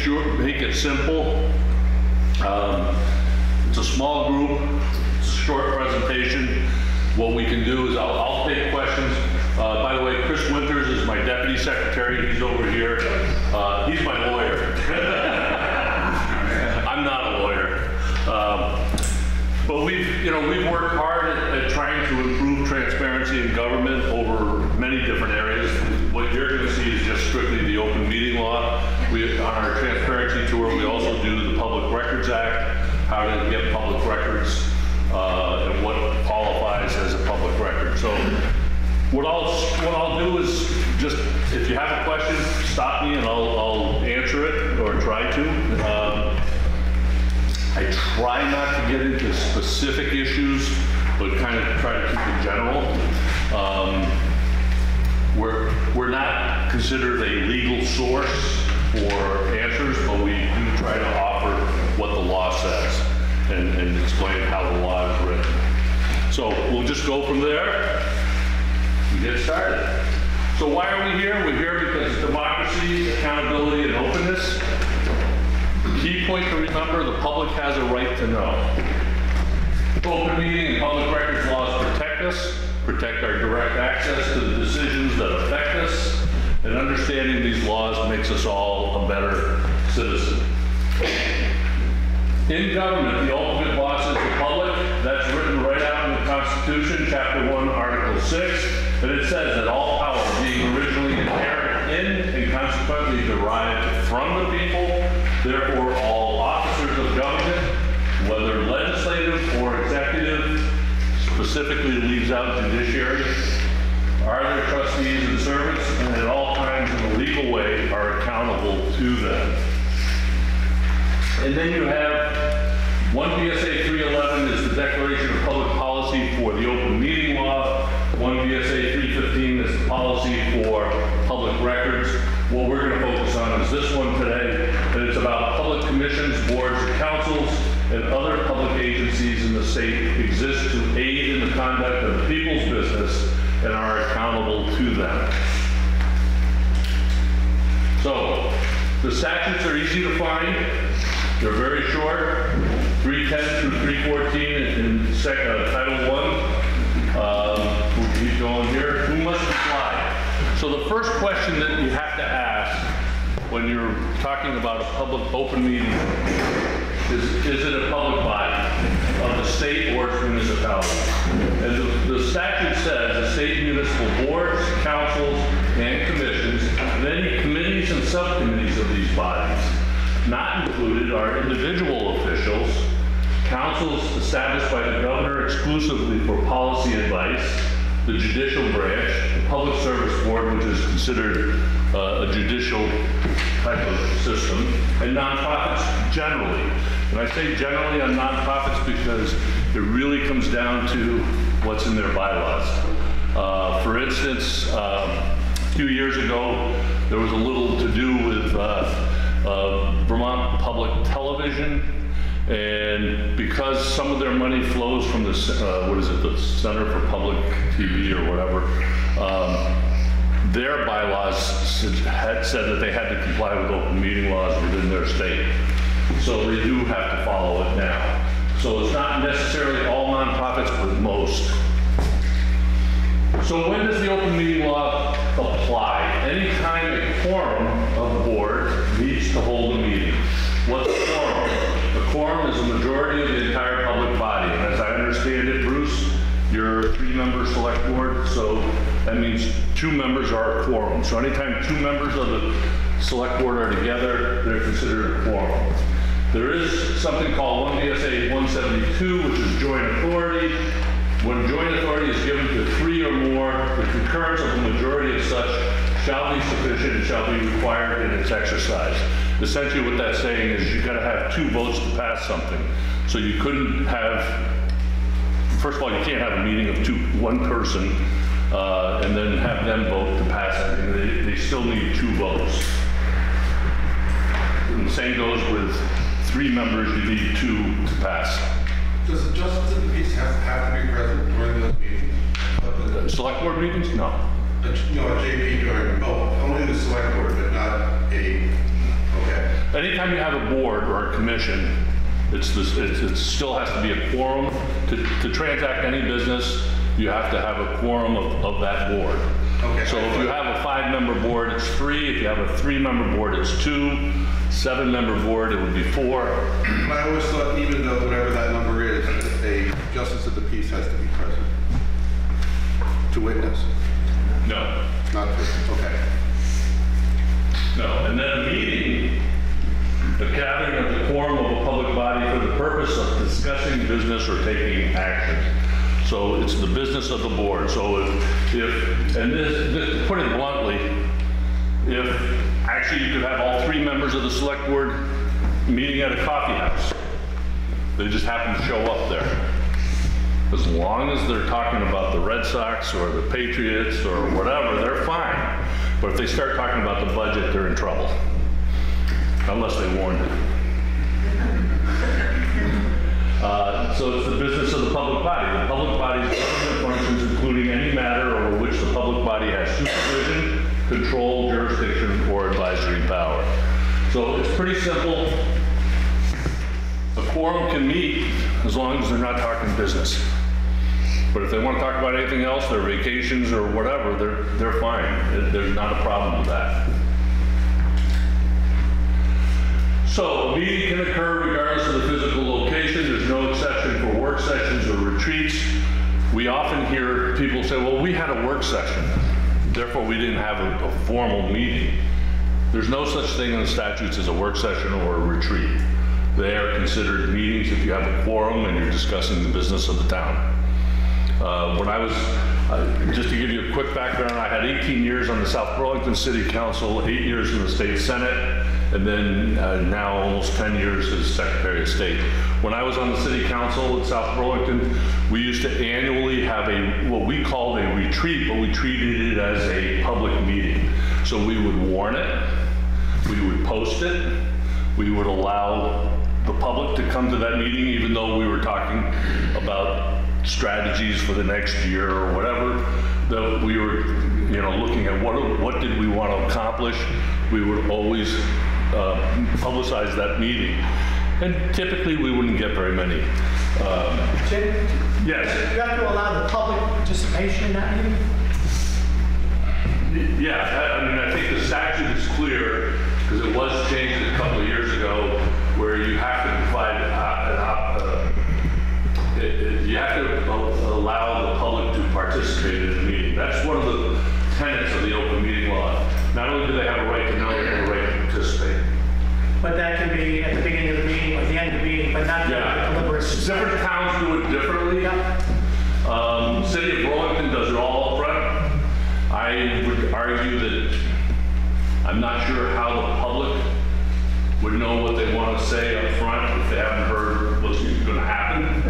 sure, make it simple. Um, It's a small group, it's a short presentation. What we can do is I'll, I'll take questions. Uh, By the way, Chris Winters is my deputy secretary, transparency tour, we also do the Public Records Act, how to get public records, uh, and what qualifies as a public record. So what I'll, what I'll do is just, if you have a question, stop me and I'll, I'll answer it or try to. Um, I try not to get into specific issues, but kind of try to keep it general. Um, We're, we're not considered a legal source for answers, but we do try to offer what the law says and, and explain how the law is written. So we'll just go from there and get started. So why are we here? We're here because democracy, accountability, and openness Key point to remember, the public has a right to know. Open meeting and public records laws protect us, protect our direct access to the decisions that affect us, and understanding these laws makes us all a better citizen. In government, the ultimate boss is the public. That's written right out in the Constitution, Chapter 1, Article 6. And it says that all power being originally inherent in and consequently derived from the people, therefore all officers of government, whether legislative or executive, specifically leaves out judiciary, are their trustees and servants, and at all way are accountable to them. And then you have, one VSA 311 is the Declaration of Public Policy for the Open Meeting Law. One VSA 315 is the policy for public records. What we're going to focus on is this one today, and it's about public commissions, boards, councils, and other public agencies in the state exist to aid in the conduct of the people's business and are accountable to them. So, the statutes are easy to find. They're very short, 310 through 314 in sec, uh, Title 1. Um, We'll keep going here. Who must apply? So the first question that you have to ask when you're talking about a public open meeting is, is it a public body of the state or its municipality? And the- the statute says the state municipal boards, councils, and commissions, and any subcommittees of these bodies. Not included are individual officials, councils established by the governor exclusively for policy advice, the judicial branch, the public service board, which is considered uh, a judicial type of system, and nonprofits generally. And I say generally on nonprofits because it really comes down to what's in their bylaws. Uh, For instance, um, a few years ago, there was a little to do with uh, uh, Vermont Public Television. And because some of their money flows from the, uh, what is it, the Center for Public TV or whatever, um, their bylaws had said that they had to comply with open meeting laws within their state. So they do have to follow it now. So it's not necessarily all nonprofits, but most. So when does the open meeting law apply? Anytime quorum of the board needs to hold a meeting. What's a quorum? A quorum is a majority of the entire public body. And as I understand it, Bruce, you're a three-member select board, so that means two members are a quorum. So anytime two members of the select board are together, they're considered a quorum. There is something called 1 VSA 172, which is joint authority. When joint authority is given to three or more, the concurrence of a majority of such shall be sufficient and shall be required in its exercise. Essentially, what that's saying is you've gotta have two votes to pass something. So you couldn't have, first of all, you can't have a meeting of two, one person, uh, and then have them vote to pass anything. They, they still need two votes. And the same goes with three members, you need two to pass. Does the justice of the peace have, have to be present during those meetings? Uh, Select board meetings? No. You know, a JP during, oh, only the select board, but not a, okay. Anytime you have a board or a commission, it's this, it's, it still has to be a quorum. To, to transact any business, you have to have a quorum of, of that board. Okay. So if you have a five-member board, it's three. If you have a three-member board, it's two. Seven-member board, it would be four. But I always thought even though whatever that number is, a justice of the peace has to be present to witness, No. not to, okay. No, and then a meeting, the gathering of the quorum of a public body for the purpose of discussing business or taking action. So it's the business of the board. So if, if, and this, this, to put it bluntly, if, actually you could have all three members of the select board meeting at a coffee house. They just happen to show up there. As long as they're talking about the Red Sox or the Patriots or whatever, they're fine. But if they start talking about the budget, they're in trouble. Unless they warned it. Uh, So it's the business of the public body. The public body's government functions including any matter over which the public body has supervision, control, jurisdiction, or advisory power. So it's pretty simple. Quorum can meet as long as they're not talking business. But if they want to talk about anything else, their vacations or whatever, they're, they're fine. There's not a problem with that. So a meeting can occur regardless of the physical location. There's no exception for work sessions or retreats. We often hear people say, well, we had a work session, therefore we didn't have a, a formal meeting. There's no such thing in the statutes as a work session or a retreat. They are considered meetings if you have a quorum and you're discussing the business of the town. Uh, When I was, uh, just to give you a quick background, I had 18 years on the South Burlington City Council, eight years in the state senate, and then uh, now almost 10 years as Secretary of State. When I was on the city council in South Burlington, we used to annually have a, what we called a retreat, but we treated it as a public meeting. So we would warn it, we would post it, we would allow the public to come to that meeting, even though we were talking about strategies for the next year or whatever, that we were, you know, looking at what, what did we want to accomplish, we would always uh, publicize that meeting. And typically, we wouldn't get very many. Um, Jim, Yes, you have to allow the public participation in that meeting? Yeah, I I mean, I think the statute is clear, because it was changed a couple of years ago, where you have to provide, an uh, it- you have to allow the public to participate in the meeting. That's one of the tenets of the open meeting law. Not only do they have a right to know, they have a right to participate. But that can be at the beginning of the meeting or the end of the meeting, but not during the Yeah, deliberations. different towns do it differently. Yeah. Um, City of Burlington does it all up front. I would argue that I'm not sure how the public would know what they want to say up front if they haven't heard what's going to happen.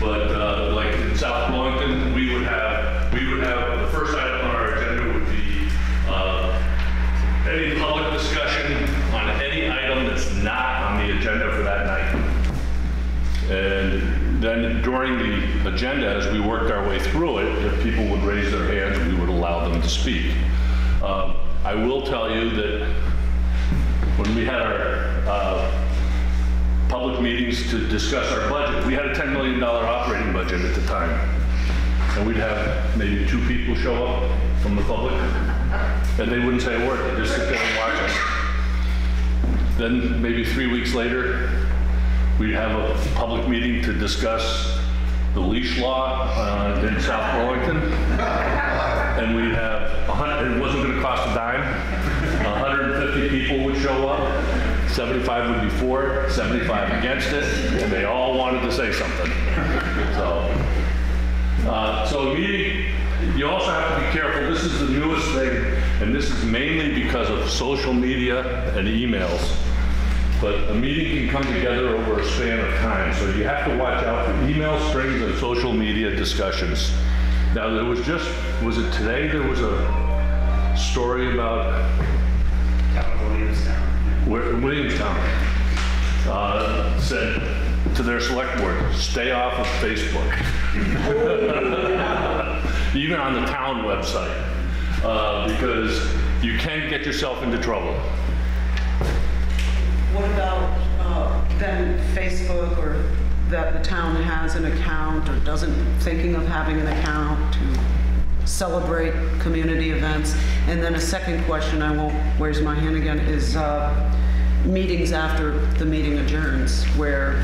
But uh, like in South Burlington, we would have, we would have, the first item on our agenda would be uh, any public discussion on any item that's not on the agenda for that night. And then during the agenda, as we worked our way through it, if people would raise their hands, we would allow them to speak. Um, I will tell you that when we had our uh, public meetings to discuss our budget, we had a $10 million operating budget at the time. And we'd have maybe two people show up from the public, and they wouldn't say a word, they'd just sit there and watch us. Then maybe three weeks later, we'd have a public meeting to discuss the leash law uh, in South Burlington. And we'd have, it wasn't gonna cost a dime. 150 people would show up, 75 would be for it, 75 against it, and they all wanted to say something. So, uh, so meeting, you also have to be careful, this is the newest thing, and this is mainly because of social media and emails. But a meeting can come together over a span of time, so you have to watch out for email strings and social media discussions. Now, there was just, was it today, there was a story about where- in Williamstown, uh, said to their select board, stay off of Facebook. Even on the town website, uh, because you can't get yourself into trouble. What about uh, then Facebook or that the town has an account or doesn't, thinking of having an account to celebrate community events? And then a second question, I won't raise my hand again, is uh, meetings after the meeting adjourns, where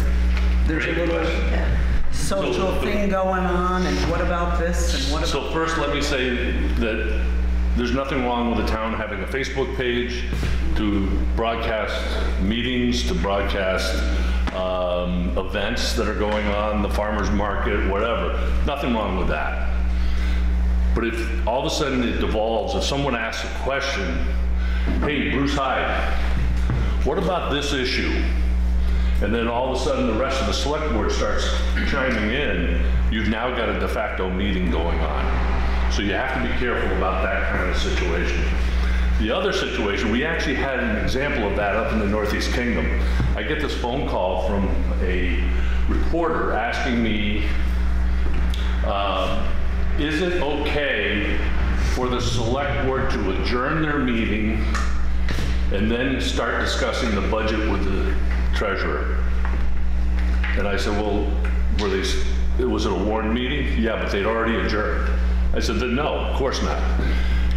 there's a Great little question. social So- thing going on, and what about this, and what about... So first, let me say that there's nothing wrong with the town having a Facebook page to broadcast meetings, to broadcast um, events that are going on, the farmer's market, whatever. Nothing wrong with that. But if all of a sudden it devolves, if someone asks a question, hey, Bruce Hyde, what about this issue? And then all of a sudden, the rest of the select board starts chiming in, you've now got a de facto meeting going on. So you have to be careful about that kind of situation. The other situation, we actually had an example of that up in the Northeast Kingdom. I get this phone call from a reporter asking me, um, is it okay for the select board to adjourn their meeting and then start discussing the budget with the treasurer? And I said, well, were they, was it a warned meeting? Yeah, but they'd already adjourned. I said, then no, of course not.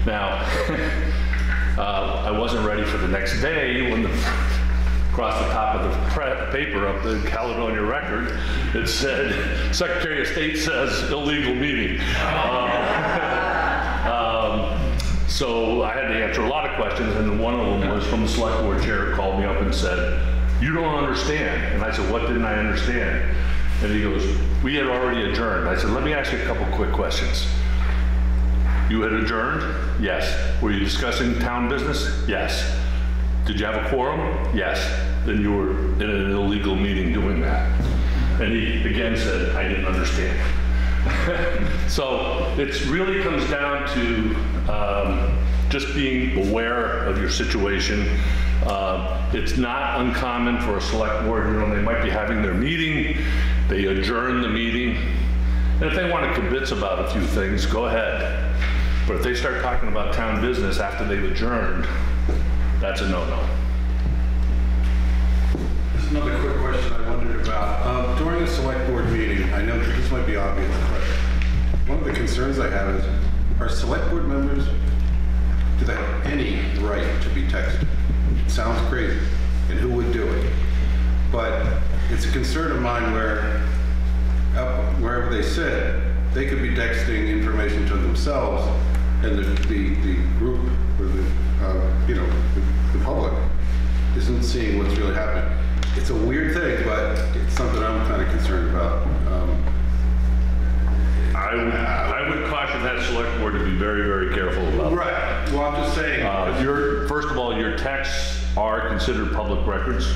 Now, uh, I wasn't ready for the next day when the, across the top of the paper of the Caledonia Record, it said, Secretary of State says illegal meeting. Um, So I had to answer a lot of questions, and one of them was from the select board chair who called me up and said, "You don't understand." And I said, "What didn't I understand?" And he goes, "We had already adjourned." I said, "Let me ask you a couple quick questions. You had adjourned? Yes. Were you discussing town business? Yes. Did you have a quorum? Yes. Then you were in an illegal meeting doing that." And he again said, "I didn't understand." So it really comes down to um, just being aware of your situation. Uh, It's not uncommon for a select board, you know, they might be having their meeting, they adjourn the meeting, and if they want to kibitz about a few things, go ahead. But if they start talking about town business after they've adjourned, that's a no-no. Just another quick question I wondered about. Um, During a select board meeting, I know this might be obvious, but one of the concerns I have is, are select board members, do they have any right to be texted? It Sounds crazy, and who would do it? But it's a concern of mine where, up wherever they sit, they could be texting information to themselves, and the, the, the group, or the, uh, you know, the, the public isn't seeing what's really happening. It's a weird thing, but it's something I'm kind of concerned about. Um, I I would, I would caution that select board to be very, very careful about that. Right, well, I'm just saying, Uh, Your, first of all, your texts are considered public records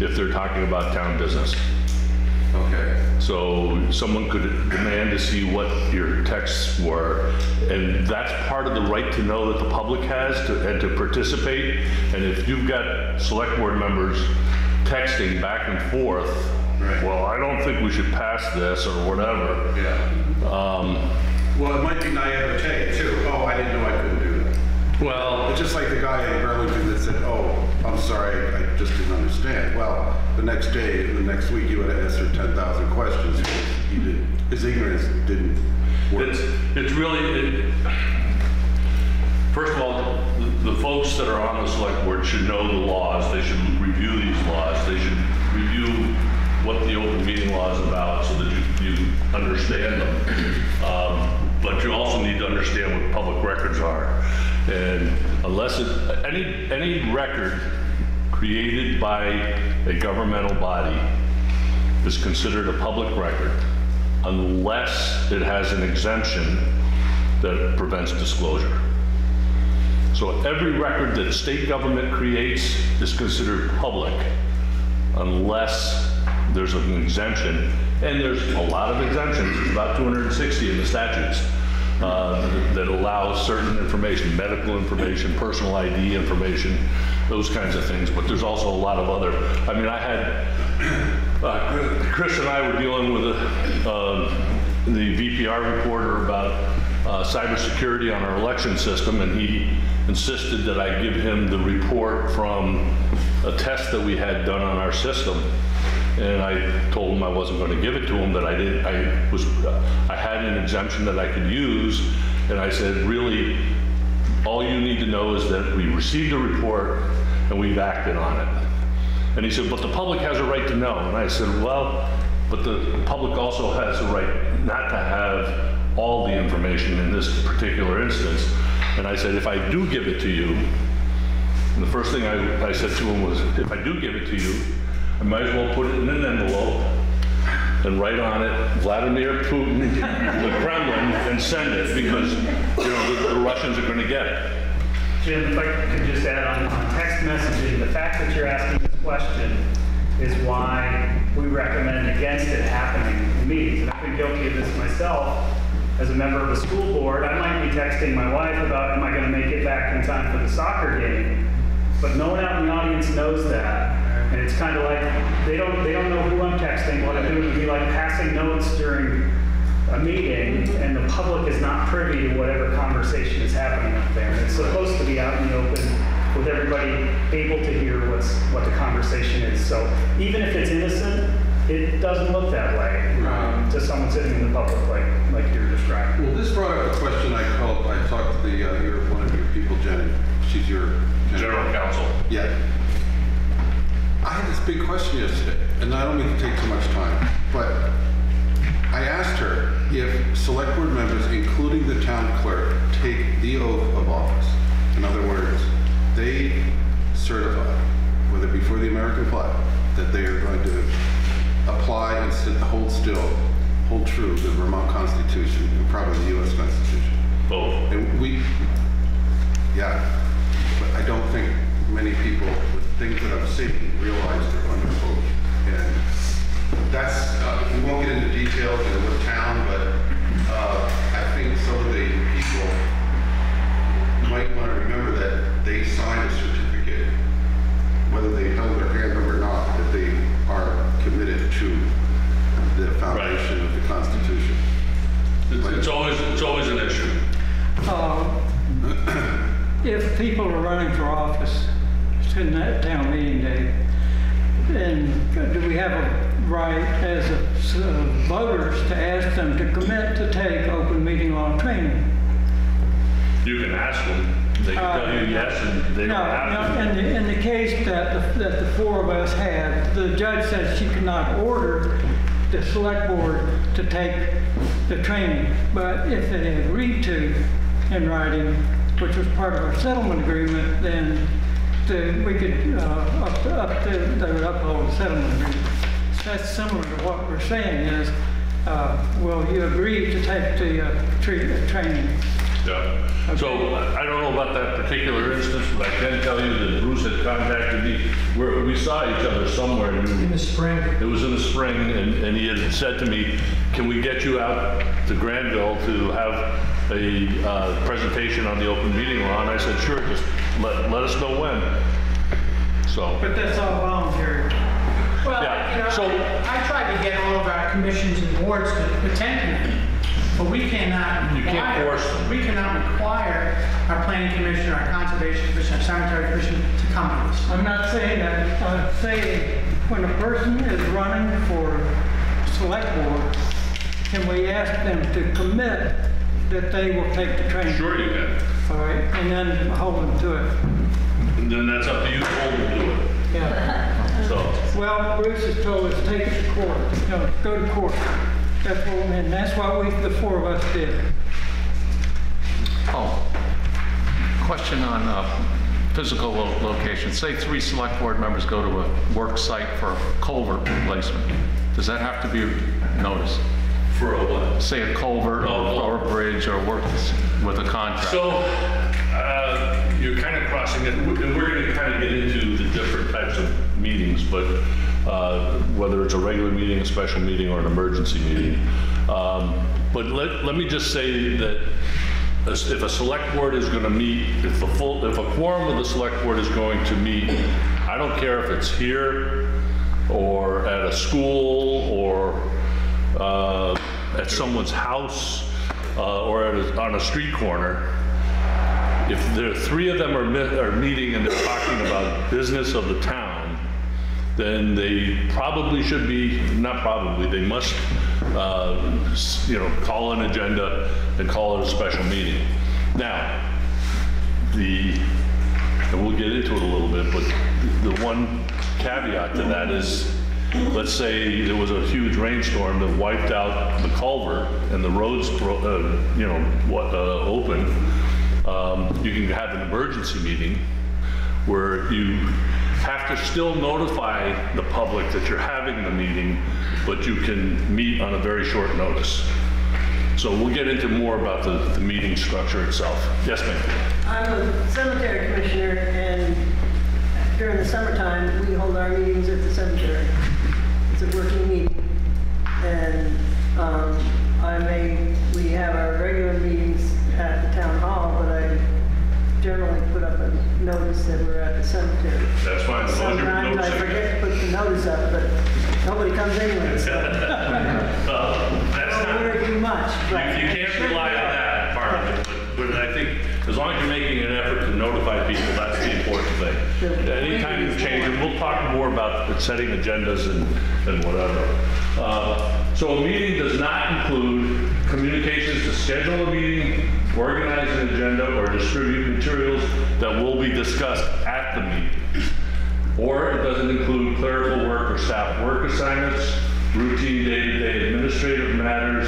if they're talking about town business. Okay. So someone could demand to see what your texts were, and that's part of the right to know that the public has to, and to participate. And if you've got select board members texting back and forth, Right. well, I don't think we should pass this or whatever. Yeah. Um, Well, it might be naivete too. Oh, I didn't know I couldn't do that. Well, It's just like the guy in Burlington that said, oh, I'm sorry, I just didn't understand. Well, the next day, the next week, you would have answered 10,000 questions. He did, his ignorance didn't work. It's, it's really, it, first of all, the, the folks that are on the select board should know the laws, they should review these laws, they should review what the open meeting law is about so that you, you understand them. Um, But you also need to understand what public records are. And unless it, any, any record created by a governmental body is considered a public record unless it has an exemption that prevents disclosure. So every record that state government creates is considered public unless there's an exemption. And there's a lot of exemptions, there's about 260 in the statutes uh, that allows certain information, medical information, personal ID information, those kinds of things. But there's also a lot of other, I mean, I had uh, Chris and I were dealing with a, um, the VPR reporter about uh, cybersecurity on our election system, and he insisted that I give him the report from a test that we had done on our system. And I told him I wasn't going to give it to him, that I did, I was, I had an exemption that I could use, and I said, really, all you need to know is that we received a report and we've acted on it. And he said, but the public has a right to know. And I said, well, but the public also has a right not to have all the information in this particular instance. And I said, if I do give it to you, the first thing I, I said to him was, if I do give it to you, I might as well put it in an envelope and write on it Vladimir Putin, the Kremlin, and send it because, you know, the, the Russians are gonna get it. Jim, if I could just add on, on text messaging, the fact that you're asking this question is why we recommend against it happening in meetings. And I've been guilty of this myself. As a member of a school board, I might be texting my wife about, am I gonna make it back in time for the soccer game? But no one out in the audience knows that. And it's kind of like, they don't, they don't know who I'm texting, what I'm doing, it'd be like passing notes during a meeting and the public is not privy to whatever conversation is happening up there. It's supposed to be out in the open with everybody able to hear what's, what the conversation is. So even if it's innocent, it doesn't look that way um, to someone sitting in the public like, like you're describing. Well, this brought up a question I called, I talked to the, uh, your, one of your people, Jenny. She's your. General counsel. Yeah. I had this big question yesterday, and I don't mean to take too much time, but I asked her if select board members, including the town clerk, take the oath of office. In other words, they certify, whether before the American flag, that they are going to apply and sit- hold still, hold true the Vermont Constitution and probably the US Constitution. Both. And we, yeah, but I don't think many people things that I'm seeing realize they're under oath. And that's, uh, we won't get into details in what town, but, uh, I think some of the people might want to remember that they signed a certificate, whether they held their hand up or not, that they are committed to the foundation of the Constitution. It's it's always, it's always an issue. Uh, If people are running for office in that town meeting day, then do we have a right as a- uh, voters to ask them to commit to take open meeting law training? You can ask them, they can tell you yes, and they don't No, have no, to. in the, in the case that, the- that the four of us had, the judge said she could not order the select board to take the training. But if they agreed to in writing, which was part of our settlement agreement, then the, we could, uh, up, up, the- they would uphold the settlement agreement. So That's similar to what we're saying is, uh, will you agree to take the uh, tre- uh, training? Yeah. So I don't know about that particular instance, but I can tell you that Bruce had contacted me. Where we saw each other somewhere. In the spring. It was in the spring, and, and he had said to me, "Can we get you out to Granville to have a uh, presentation on the open meeting law?" And I said, "Sure, just let let us know when." So. But that's all voluntary. Well, Yeah, you know, so- I I tried to get all of our commissions and boards to attend tonight, but we cannot You can't require- force them. We cannot require our planning commission, our conservation commission, our cemetery commission to come to us. I'm not saying that, I'm saying when a person is running for select board, can we ask them to commit that they will take the training? Sure you can. All right, and then hold them to it. And then that's up to you to hold them to it. Yeah. So. Well, Bruce has told us, take it to court, no, go to court. That's what, and that's what we, the four of us did. Oh, question on uh, physical lo- location. Say three select board members go to a work site for a culvert replacement. Does that have to be noticed? For a what? Say a culvert Oh, or or a bridge or work with a contract? So, uh, you're kind of crossing it, and we're going to kind of get into the different types of meetings, but uh, whether it's a regular meeting, a special meeting, or an emergency meeting. Um, But let, let me just say that as- if a select board is going to meet, if the full, if a quorum of the select board is going to meet, I don't care if it's here, or at a school, or uh, at someone's house, uh, or at a- on a street corner, if three of them are, are meeting and they're talking about business of the town, then they probably should be, not probably, they must, uh, you know, call an agenda and call it a special meeting. Now, the, and we'll get into it a little bit, but the one caveat to that is, let's say there was a huge rainstorm that wiped out the culvert and the roads, uh, you know, what, uh, open, um, you can have an emergency meeting where you have to still notify the public that you're having the meeting, but you can meet on a very short notice. So we'll get into more about the, the meeting structure itself. Yes, ma'am? I'm a cemetery commissioner, and during the summertime, we hold our meetings at the cemetery. It's a working meeting. And um, I may, we have our regular meetings at the town hall, but I generally put up a notice that we're at the cemetery. That's fine. as long as you're Sometimes I noticing it. forget to put the notice up, but nobody comes anyway, so Uh, That's don't not, worry too much. but- you you can't rely on that part of it, but, but I think as long as you're making an effort to notify people, that's the important thing. Anytime you change, and we'll talk more about setting agendas and, and whatever. Uh, So a meeting does not include communications to schedule a meeting, organize an agenda, or distribute materials that will be discussed at the meeting. Or it doesn't include clerical work or staff work assignments, routine day-to-day administrative matters,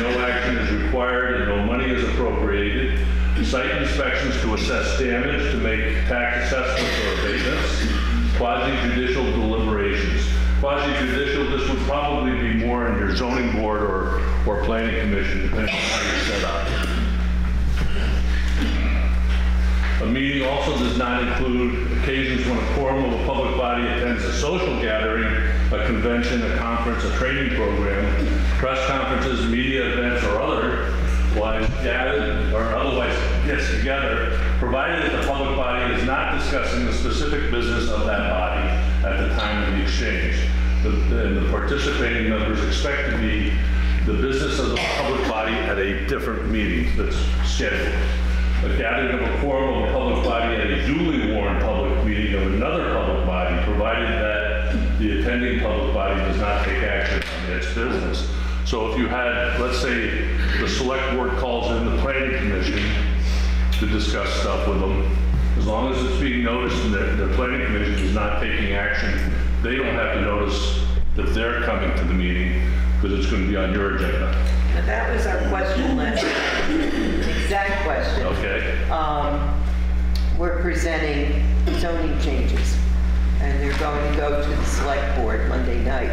no action is required and no money is appropriated, site inspections to assess damage, to make tax assessments or abatements, quasi-judicial deliberations. Quasi-judicial, this would probably be more in your zoning board or, or planning commission, depending on how you're set up. A meeting also does not include occasions when a quorum of a public body attends a social gathering, a convention, a conference, a training program, press conferences, media events, or gathered or otherwise gets together, provided that the public body is not discussing the specific business of that body at the time of the exchange. The, and the participating members expect to be the business of the public body at a different meeting that's scheduled a gathering of a quorum of a public body at a duly warned public meeting of another public body, provided that the attending public body does not take action on its business. So if you had, let's say, the select board calls in the planning commission to discuss stuff with them, as long as it's being noticed and that the planning commission is not taking action, they don't have to notice that they're coming to the meeting, because it's going to be on your agenda, Now, That was our question last, exact question. okay? Um, We're presenting zoning changes, and they're going to go to the select board Monday night.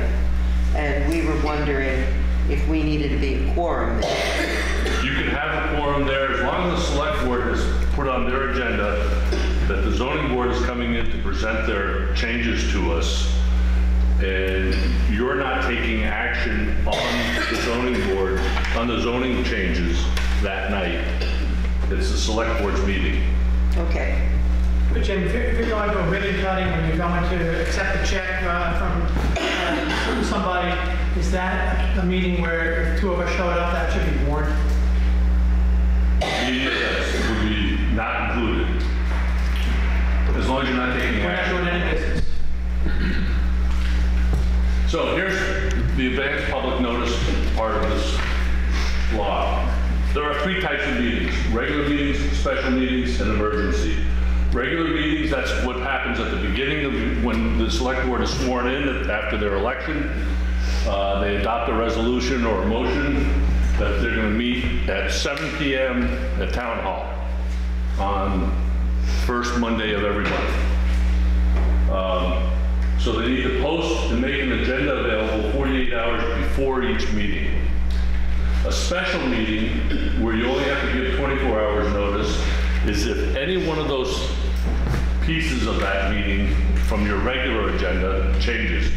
And we were wondering if we needed to be a quorum there. You can have a quorum there as long as the select board has put on their agenda that the zoning board is coming in to present their changes to us. And you're not taking action on the zoning board, on the zoning changes that night. It's the select board's meeting. Okay. But Jim, if you're if you're going to a ribbon cutting when you're going to accept a check uh, from uh, from somebody, is that a meeting where if two of us showed up, that should be warned? Yes, would be not included. As long as you're not taking We're not action. doing any business. So here's the advanced public notice part of this law. There are three types of meetings, regular meetings, special meetings, and emergency. Regular meetings, that's what happens at the beginning of, when the select board is sworn in after their election. Uh, They adopt a resolution or a motion that they're gonna meet at 7 PM at Town Hall on first Monday of every month. Um, So they need to post and make an agenda available 48 hours before each meeting. A special meeting, where you only have to give 24 hours notice, is if any one of those pieces of that meeting from your regular agenda changes.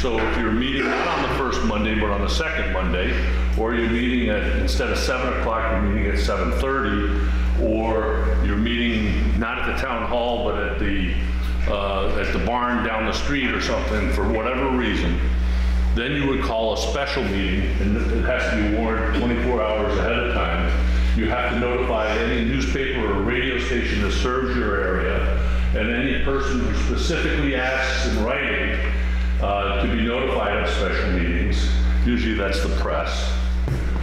So if you're meeting not on the first Monday, but on the second Monday, or you're meeting at, instead of 7 o'clock, you're meeting at 7:30, or you're meeting not at the town hall, but at the, uh, at the barn down the street or something, for whatever reason, then you would call a special meeting, and it has to be warned 24 hours ahead of time. You have to notify any newspaper or radio station that serves your area, and any person who specifically asks in writing uh, to be notified of special meetings. Usually that's the press.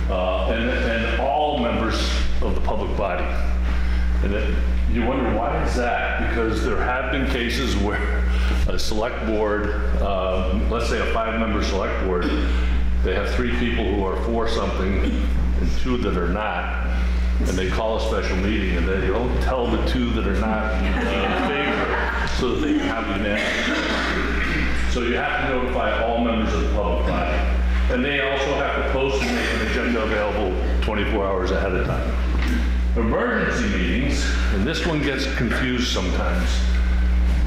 Uh, And, and all members of the public body. And then you wonder, why is that? Because there have been cases where a select board, um, let's say a five-member select board, they have three people who are for something and two that are not, and they call a special meeting, and they don't tell the two that are not in favor, so that they can have unanimous. So you have to notify all members of the public body. And they also have to post and make an agenda available 24 hours ahead of time. Emergency meetings, and this one gets confused sometimes,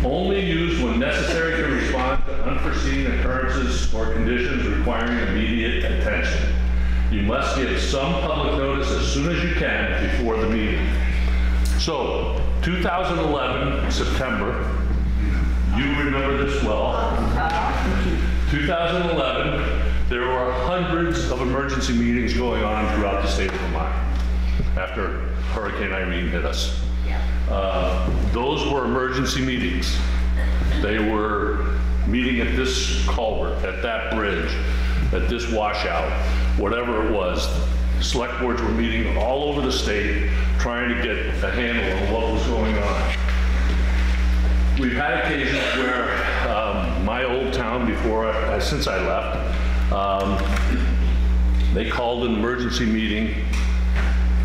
only used when necessary to respond to unforeseen occurrences or conditions requiring immediate attention. You must give some public notice as soon as you can before the meeting. So, 2011, September, you remember this well. 2011, there were hundreds of emergency meetings going on throughout the state of Vermont after Hurricane Irene hit us. Uh, Those were emergency meetings. They were meeting at this culvert, at that bridge, at this washout, whatever it was. Select boards were meeting all over the state, trying to get a handle on what was going on. We've had occasions where um, my old town before, I- since I left, um, they called an emergency meeting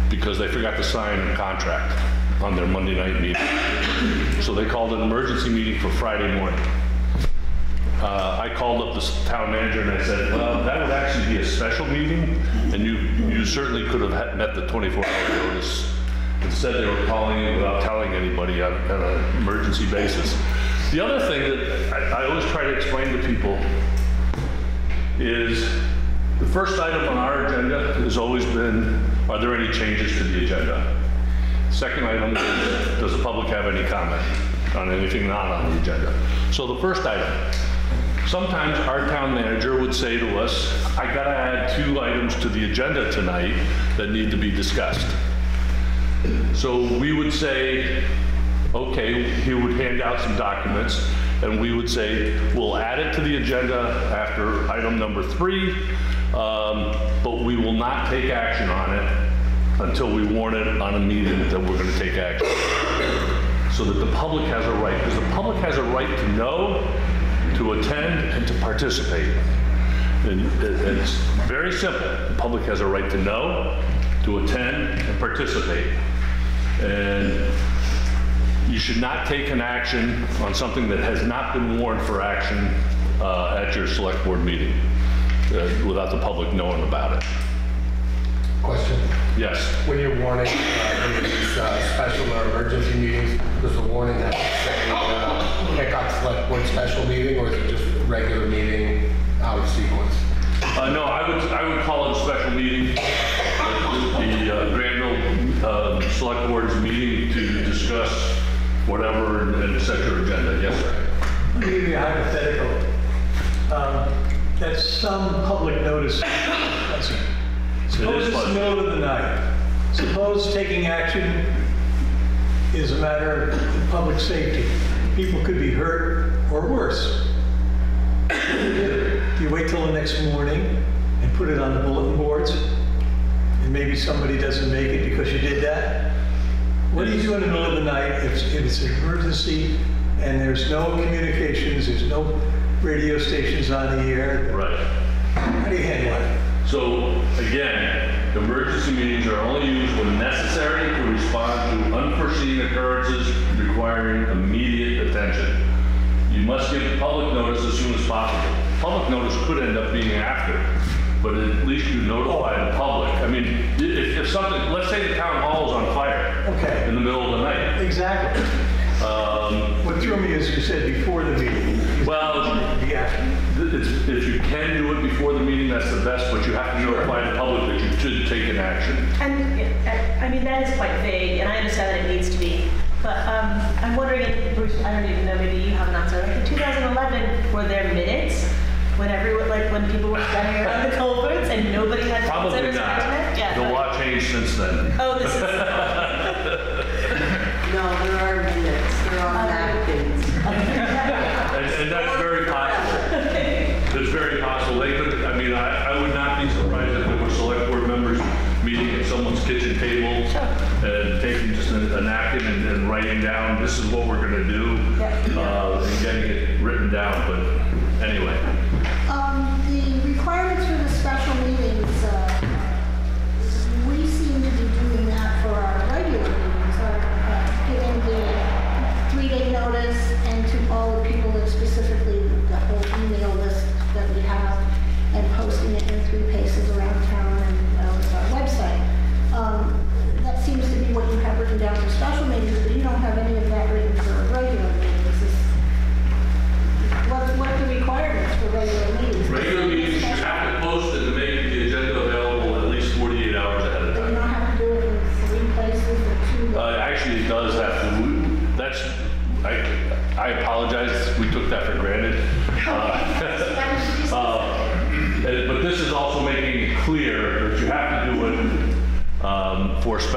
because they forgot to sign a contract on their Monday night meeting. So they called an emergency meeting for Friday morning. Uh, I called up the town manager and I said, well, that would actually be a special meeting, and you, you certainly could have met the 24-hour notice. Instead, they were calling it without telling anybody on, on an emergency basis. The other thing that I, I always try to explain to people is the first item on our agenda has always been, are there any changes to the agenda? Second item is, does the public have any comment on anything not on the agenda? So the first item, sometimes our town manager would say to us, I gotta add two items to the agenda tonight that need to be discussed. So we would say, okay, he would hand out some documents, and we would say, we'll add it to the agenda after item number three, um, but we will not take action on it until we warn it on a meeting that we're gonna take action. So that the public has a right, because the public has a right to know, to attend, and to participate. And it's very simple. The public has a right to know, to attend, and participate. And you should not take an action on something that has not been warned for action uh, at your select board meeting. uh, without the public knowing about it. Question. Yes. When you're warning uh, in these uh, special or emergency meetings, does the warning have to say uh, Hancock Select Board special meeting, or is it just regular meeting out of sequence? Uh, no, I would, I would call it a special meeting, uh, the uh, Select Board's meeting to discuss whatever and- set your agenda. Yes, sir. Let me give you a hypothetical. Um, That's some public notice. Suppose it's the middle of the night. Suppose taking action is a matter of public safety. People could be hurt or worse. What do you do? Do you wait till the next morning and put it on the bulletin boards? And maybe somebody doesn't make it because you did that? What do you do in the middle of the night if if it's an emergency and there's no communications, there's no radio stations on the air? Right. How do you handle it? So again, emergency meetings are only used when necessary to respond to unforeseen occurrences requiring immediate attention. You must give public notice as soon as possible. Public notice could end up being after, but at least you notify the public. I mean, if, if something, let's say the town hall is on fire Okay. in the middle of the night. Exactly. Um, What threw me is you said before the meeting. Well, Yeah. It's, if you can do it before the meeting, that's the best, but you have to notify the public that you should take an action. And, uh, I mean, that is quite vague, and I understand that it needs to be, but um, I'm wondering, if, Bruce, I don't even know, maybe you have an answer. Like in 2011, were there minutes when everyone, like, when people were standing around the culverts and nobody had phones Probably or not. internet? Yeah. The law changed since then. Oh, this is, No, there are minutes, there are napkins. And, and that's very possible. It's very possible. They could, I mean, I, I would not be surprised if there were select board members meeting at someone's kitchen table and taking just a a napkin and, and writing down, this is what we're gonna do, uh, and getting it written down, but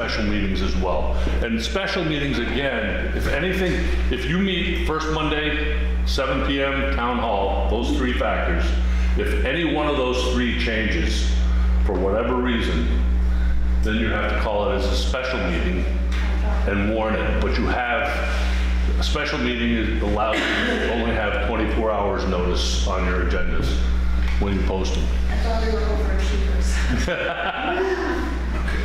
special meetings as well. And special meetings, again, if anything, if you meet first Monday, 7 PM, Town Hall, those three factors, if any one of those three changes, for whatever reason, then you have to call it as a special meeting and warn it. But you have, a special meeting is allowed you to only have 24 hours notice on your agendas when you post them. I thought they were overachievers.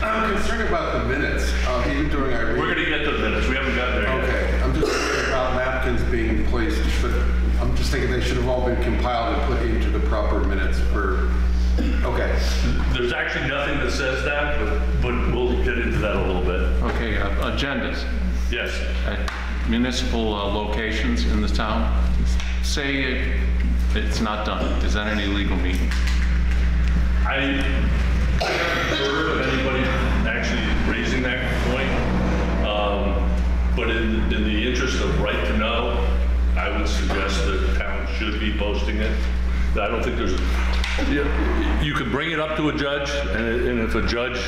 I'm concerned about the minutes, uh, even during our. We're gonna get the minutes, we haven't gotten there yet. Okay, I'm just thinking about napkins being placed, but I'm just thinking they should have all been compiled and put into the proper minutes for, okay. There's actually nothing that says that, but, but we'll get into that a little bit. Okay, uh, agendas. Yes. At Municipal uh, locations in the town, say it- it's not done, is that an illegal meeting? I I haven't heard of anybody actually raising that point. Um, But in, in the interest of right to know, I would suggest that town should be posting it. I don't think there's, you- you could bring it up to a judge, and and if a judge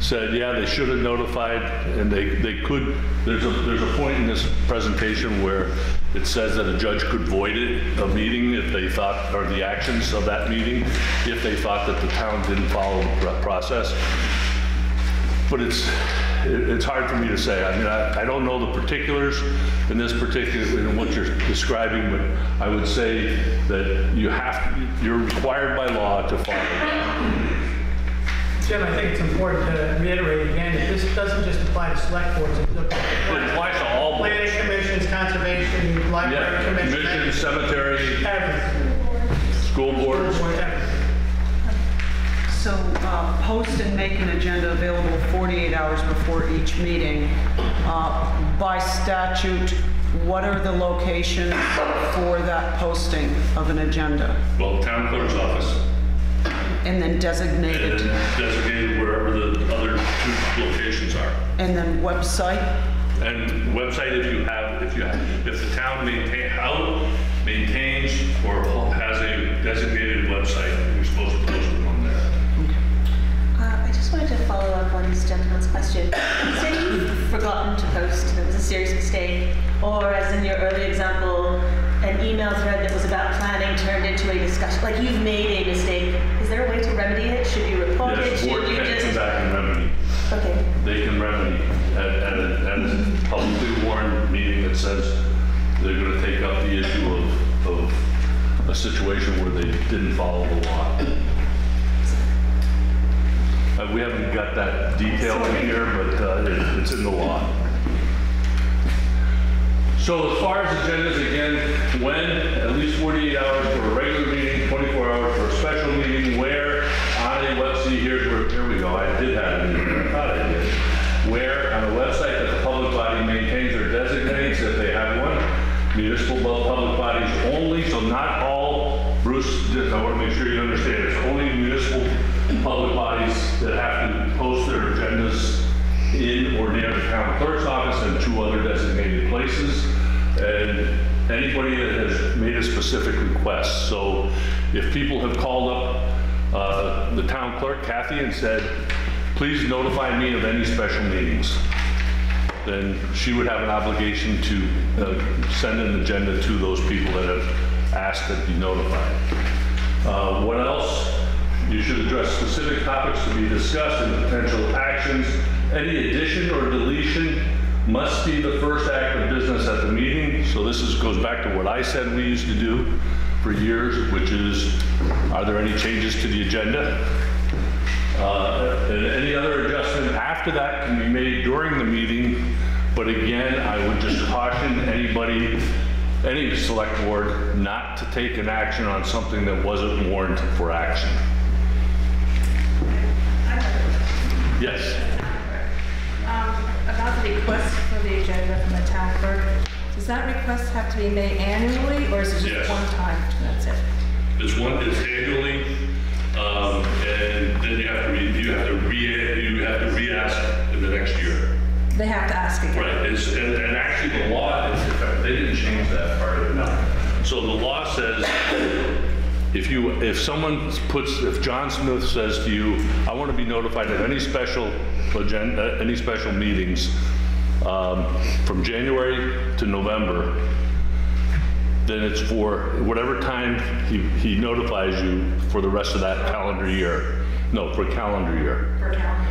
said, yeah, they should have notified, and they, they could, there's a, there's a point in this presentation where it says that a judge could void it, a meeting, if they thought, or the actions of that meeting, if they thought that the town didn't follow the process. But it's, it- it's hard for me to say. I mean, I, I don't know the particulars in this particular, in what you're describing, but I would say that you have, you're required by law to follow. Jim, I think it's important to reiterate again, that this doesn't just apply to select boards. It It applies to all boards. Planning commissions, conservation, library Yeah, commission. commission, cemetery, Everything. school boards. Board, everything. uh, post and make an agenda available 48 hours before each meeting. Uh, By statute, what are the locations for that posting of an agenda? Well, town clerk's office, And then and designated, then designated wherever the other two locations are. and then website? And website, if you have, if you have, if the town maintain, how maintains or has a designated website, you're supposed to post it on there. Uh, I just wanted to follow up on this gentleman's question. Say you've forgotten to post, and it was a serious mistake, or as in your early example, an email thread that was about planning turned into a discussion, like you've made a mistake. Is there a way to remedy it? Should you report it? Yes, board you can come back and remedy. Okay. They can remedy at, at a, at a publicly warned meeting that says they're gonna take up the issue of, of a situation where they didn't follow the law. Uh, we haven't got that detail in here, but, uh, it, it's in the law. So as far as agendas, again, when, at least 48 hours for a regular meeting, special meeting, where, on a, let's here's where, here we go, I did have it I thought I did. Where, on a website that the public body maintains or designates, if they have one, municipal public bodies only, so not all, Bruce, just, I want to make sure you understand, it's only municipal public bodies that have to post their agendas in or near the town clerk's office and two other designated places. And anybody that has made a specific request. So if people have called up uh, the town clerk, Kathy, and said, please notify me of any special meetings, then she would have an obligation to uh, send an agenda to those people that have asked that be notified. Uh, What else? You should address specific topics to be discussed and potential actions. Any addition or deletion must be the first act of business at the meeting. So this is, goes back to what I said we used to do for years, which is, are there any changes to the agenda? Uh, And any other adjustment after that can be made during the meeting. But again, I would just caution anybody, any select board, not to take an action on something that wasn't warranted for action. Yes? Um, About the request for the agenda from the town clerk, does that request have to be made annually, or is it Yes. just one time? That's it? It's one, it's annually, um, and then you have to, re- you have to re, you have to re-ask in the next year. They have to ask again? Right, it's, and, and actually the law, is- they didn't change that part of it. No. So the law says, if you, if someone puts, if John Smith says to you, I want to be notified of any special agenda, any special meetings, um, from January to November, then it's for whatever time he, he notifies you for the rest of that calendar year. No, for calendar year. Per calendar?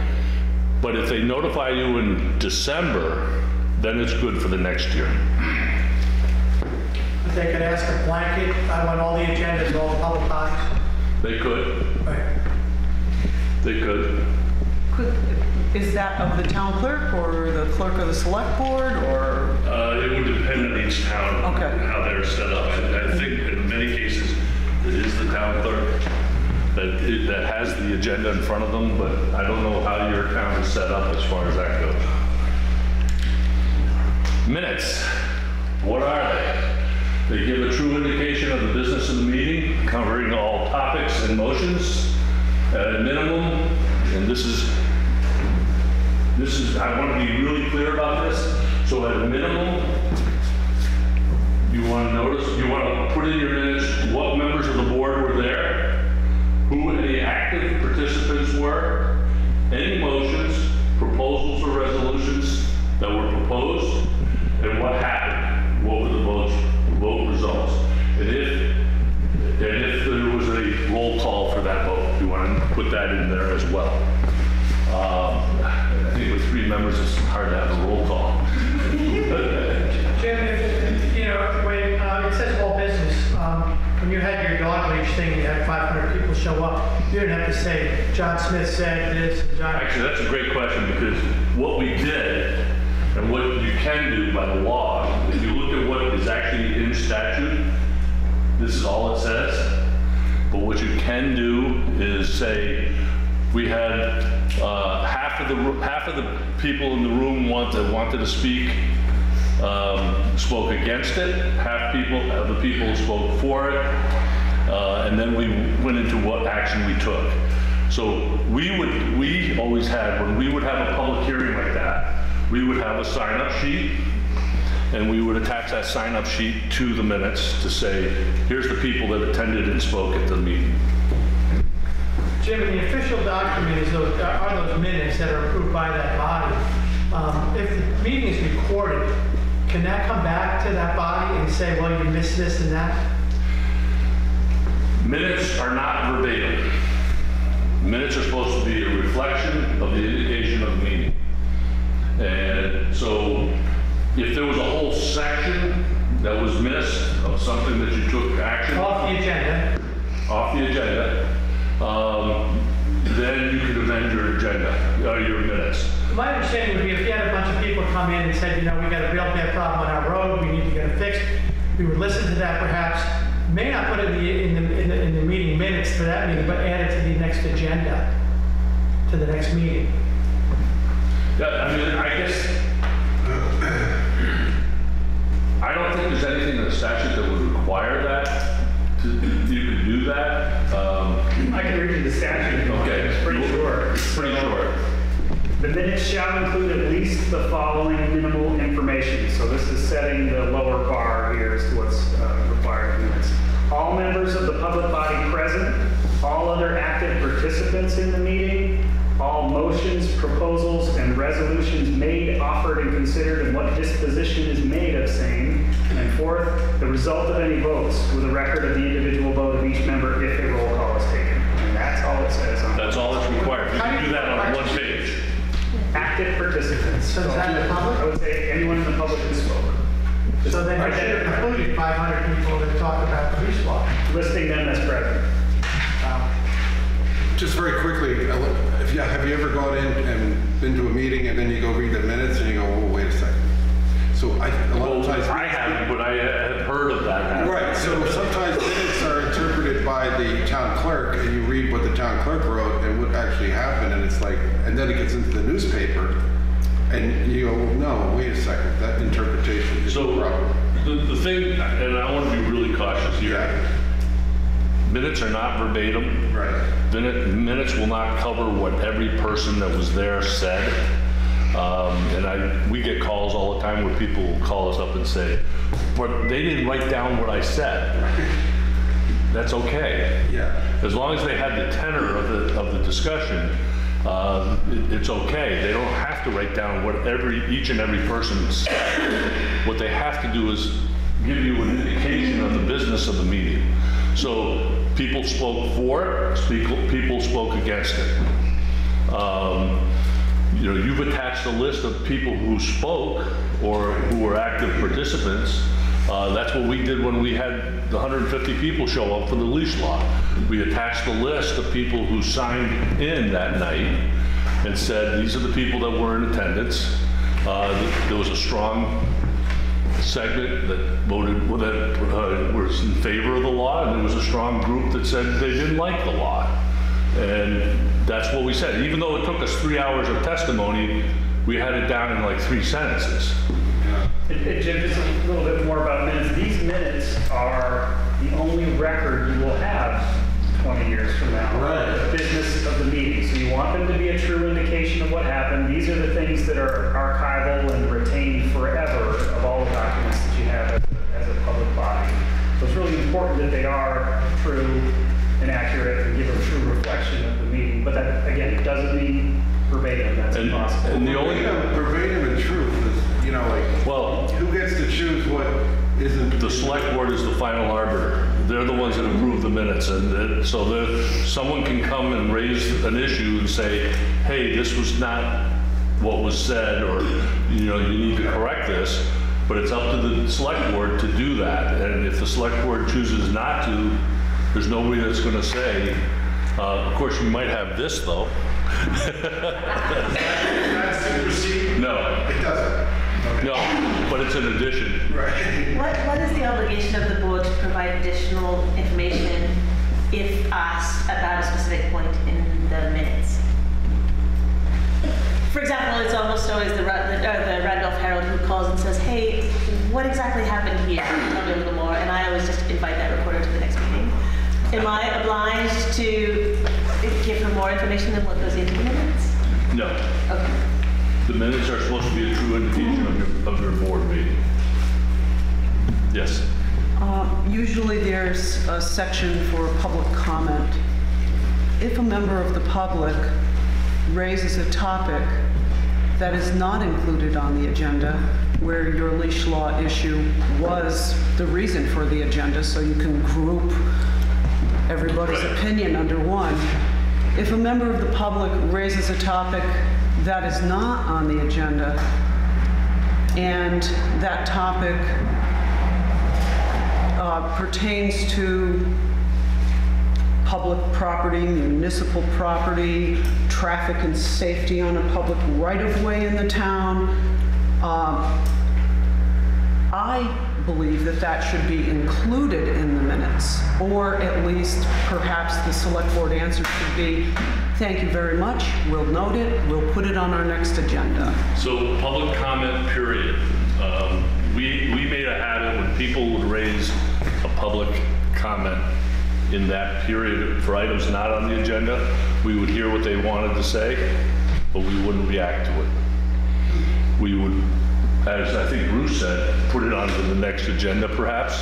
But if they notify you in December, then it's good for the next year. If They could ask a blanket, I want all the agendas, all the public bodies. They could, Right. they could. Could, is that of the town clerk or the clerk of the select board or? Uh, it would depend on each town, Okay. how they're set up. I I think in many cases, it is the town clerk that, it- that has the agenda in front of them, but I don't know how your town is set up as far as that goes. Minutes, what are they? They give a true indication of the business of the meeting, covering all topics and motions. At a minimum, and this is this is, I want to be really clear about this. So at a minimum, you want to notice, you want to put in your minutes what members of the board were there, who any active participants were, any motions, proposals or resolutions that were proposed, and what happened, what were the votes, the vote results. And if, and if there was a roll call for that vote, you want to put that in there as well. Um, I think with three members, it's hard to have a roll call. Jim, if- you know, when, uh, it says all business, um, when you had your dog leash thing, you had 500 people show up, you didn't have to say, John Smith said this, and John. Actually, that's a great question because what we did and what you can do by the law, if you look at what is actually in statute, this is all it says. But what you can do is say, We had uh, half of the, half of the people in the room want, that wanted to speak, um, spoke against it. Half people, of the people spoke for it. Uh, And then we went into what action we took. So we would, we always had, when we would have a public hearing like that, we would have a sign-up sheet, and we would attach that sign-up sheet to the minutes to say, here's the people that attended and spoke at the meeting. Jim, in the official document is those, are those minutes that are approved by that body. Um, If the meeting is recorded, can that come back to that body and say, well, you missed this and that? Minutes are not verbatim. Minutes are supposed to be a reflection of the indication of the meeting. And so if there was a whole section that was missed of something that you took action Off the agenda, off the agenda, um, then you could amend your agenda, uh, your minutes. my understanding would be if you had a bunch of people come in and said, you know, we got a real bad problem on our road, we need to get it fixed, we would listen to that perhaps, may not put it in the, in the, in the, in the meeting minutes for that meeting, but add it to the next agenda, to the next meeting. Yeah, I mean, I guess, I don't think there's anything in the statute that would require that. to- You could do that. Um, statute. Okay. It's pretty short. It's pretty short. The minutes shall include at least the following minimal information. So this is setting the lower bar here as to what's uh, required in minutes. All members of the public body present, all other active participants in the meeting, all motions, proposals, and resolutions made, offered, and considered, and what disposition is made of same. And fourth, the result of any votes with a record of the individual vote of each member if a roll call is taken. And that's all it says on That's all that's required. You can do that on one page. active participants. So is that the public? I would say anyone in the public who spoke. So then you should have included 500 people that talk about the leash law. Listing them as present. Um, Just very quickly, if you, have you ever gone in and been to a meeting and then you go read the minutes and you go, oh, wait a second? So I, a lot of times. I haven't, but I have heard of that happening. Right, so sometimes minutes are interpreted by the town clerk, and you read what the town clerk wrote and what actually happened, and it's like, and then it gets into the newspaper, and you go, no, wait a second, that interpretation is So, proper. the, the thing, and I want to be really cautious here. Minutes are not verbatim. Right. Minute, minutes will not cover what every person that was there said. Um, and I, we get calls all the time where people will call us up and say, but they didn't write down what I said. That's okay. Yeah. As long as they had the tenor of the, of the discussion, uh, it- it's okay. They don't have to write down what every, each and every person said. What they have to do is give you an indication of the business of the meeting. So people spoke for it, speak- people spoke against it. Um, You know, you've attached a list of people who spoke or who were active participants. Uh, That's what we did when we had the 150 people show up for the leash law. We attached a list of people who signed in that night and said, these are the people that were in attendance. Uh, There was a strong segment that voted, that uh, was in favor of the law, and there was a strong group that said they didn't like the law. And that's what we said. Even though it took us three hours of testimony, we had it down in like three sentences. And- and Jim, just a little bit more about minutes. These minutes are the only record you will have 20 years from now. Right. The business of the meeting. So you want them to be a true indication of what happened. These are the things that are archival and retained forever of all the documents that you have as a, as a public body. So it's really important that they are true and accurate and give a true reflection of the meeting. But that, again, doesn't mean verbatim. That's And, impossible. and the only, Verbatim verbatim and truth is, you know, like, well, who gets to choose what isn't? The select board is the final arbiter. They're the ones that approve the minutes, and so someone can come and raise an issue and say, hey, this was not what was said, or, you know, you need to correct this, but it's up to the select board to do that, and if the select board chooses not to, there's nobody that's gonna say, uh, of course, you might have this, though. That's supersede? No, It doesn't. No, but it's an addition. Right. What, what is the obligation of the board to provide additional information if asked about a specific point in the minutes? for example, it's almost always the, the, uh, the Randolph Herald who calls and says, hey, what exactly happened here? Tell me a little more. And I always just invite that reporter to the next meeting. Am I obliged to give her more information than what goes into the minutes? No. Okay. The minutes are supposed to be a true indication of your, of your board meeting. Yes. Uh, Usually there's a section for public comment. If a member of the public raises a topic that is not included on the agenda, where your leash law issue was the reason for the agenda, so you can group everybody's opinion under one. If a member of the public raises a topic that is not on the agenda, and that topic uh, pertains to public property, municipal property, traffic and safety on a public right-of-way in the town. Um, I believe that that should be included in the minutes, or at least perhaps the select board answer should be, thank you very much, we'll note it, we'll put it on our next agenda. So public comment period. Um, We, we made a habit when people would raise a public comment in that period for items not on the agenda, we would hear what they wanted to say, but we wouldn't react to it. We would, as I think Bruce said, put it onto the next agenda perhaps,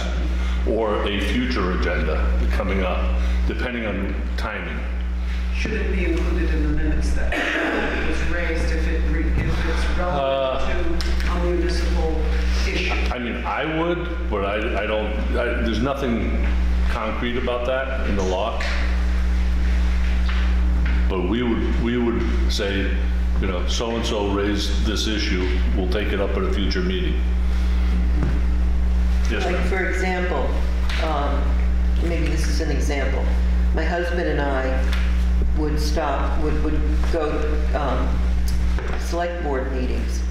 or a future agenda coming up, depending on timing. Should it be included in the minutes that it was raised if it, re- if it's relevant to a municipal issue? I mean, I would, but I, I don't, I, there's nothing concrete about that in the law. But we would, we would say, you know, so-and-so raised this issue, we'll take it up at a future meeting. Yes, Like, ma'am. for example, um, maybe this is an example. My husband and I would stop, would, would go, um, select board meetings,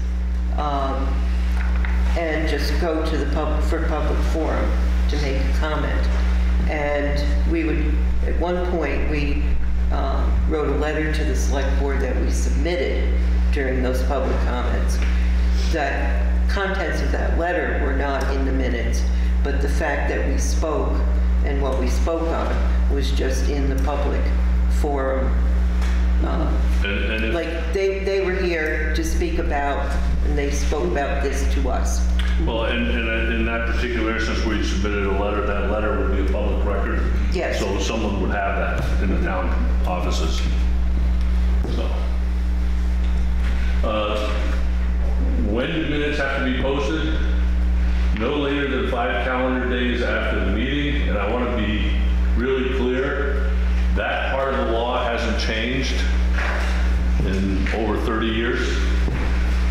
um, and just go to the pub, for public forum to make a comment. And we would, at one point, we, um, wrote a letter to the select board that we submitted during those public comments. The contents of that letter were not in the minutes, but the fact that we spoke and what we spoke on was just in the public forum. Um, And, and Like, they, they were here to speak about, and they spoke about this to us. Well, and, and in that particular instance where you submitted a letter, that letter would be a public record. Yes. So someone would have that in the town offices. So. Uh, When do minutes have to be posted? No later than five calendar days after the meeting, and I want to be really clear, that part of the law hasn't changed in over 30 years.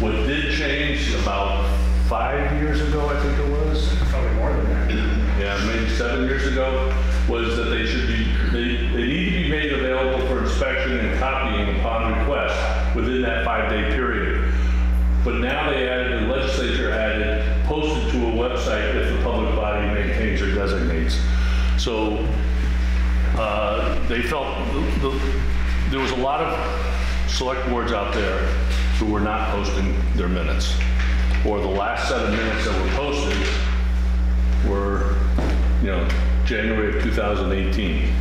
What did change about five years ago, I think it was, Probably more than that. yeah, maybe seven years ago, was that they should be, they, they need to be made available for inspection and copying upon request within that five-day period. But now they added, the legislature added, posted to a website if the public body maintains or designates. So, uh, they felt, the- the- there was a lot of select boards out there who were not posting their minutes. Or the last set of minutes that were posted were, you know, January of 2018.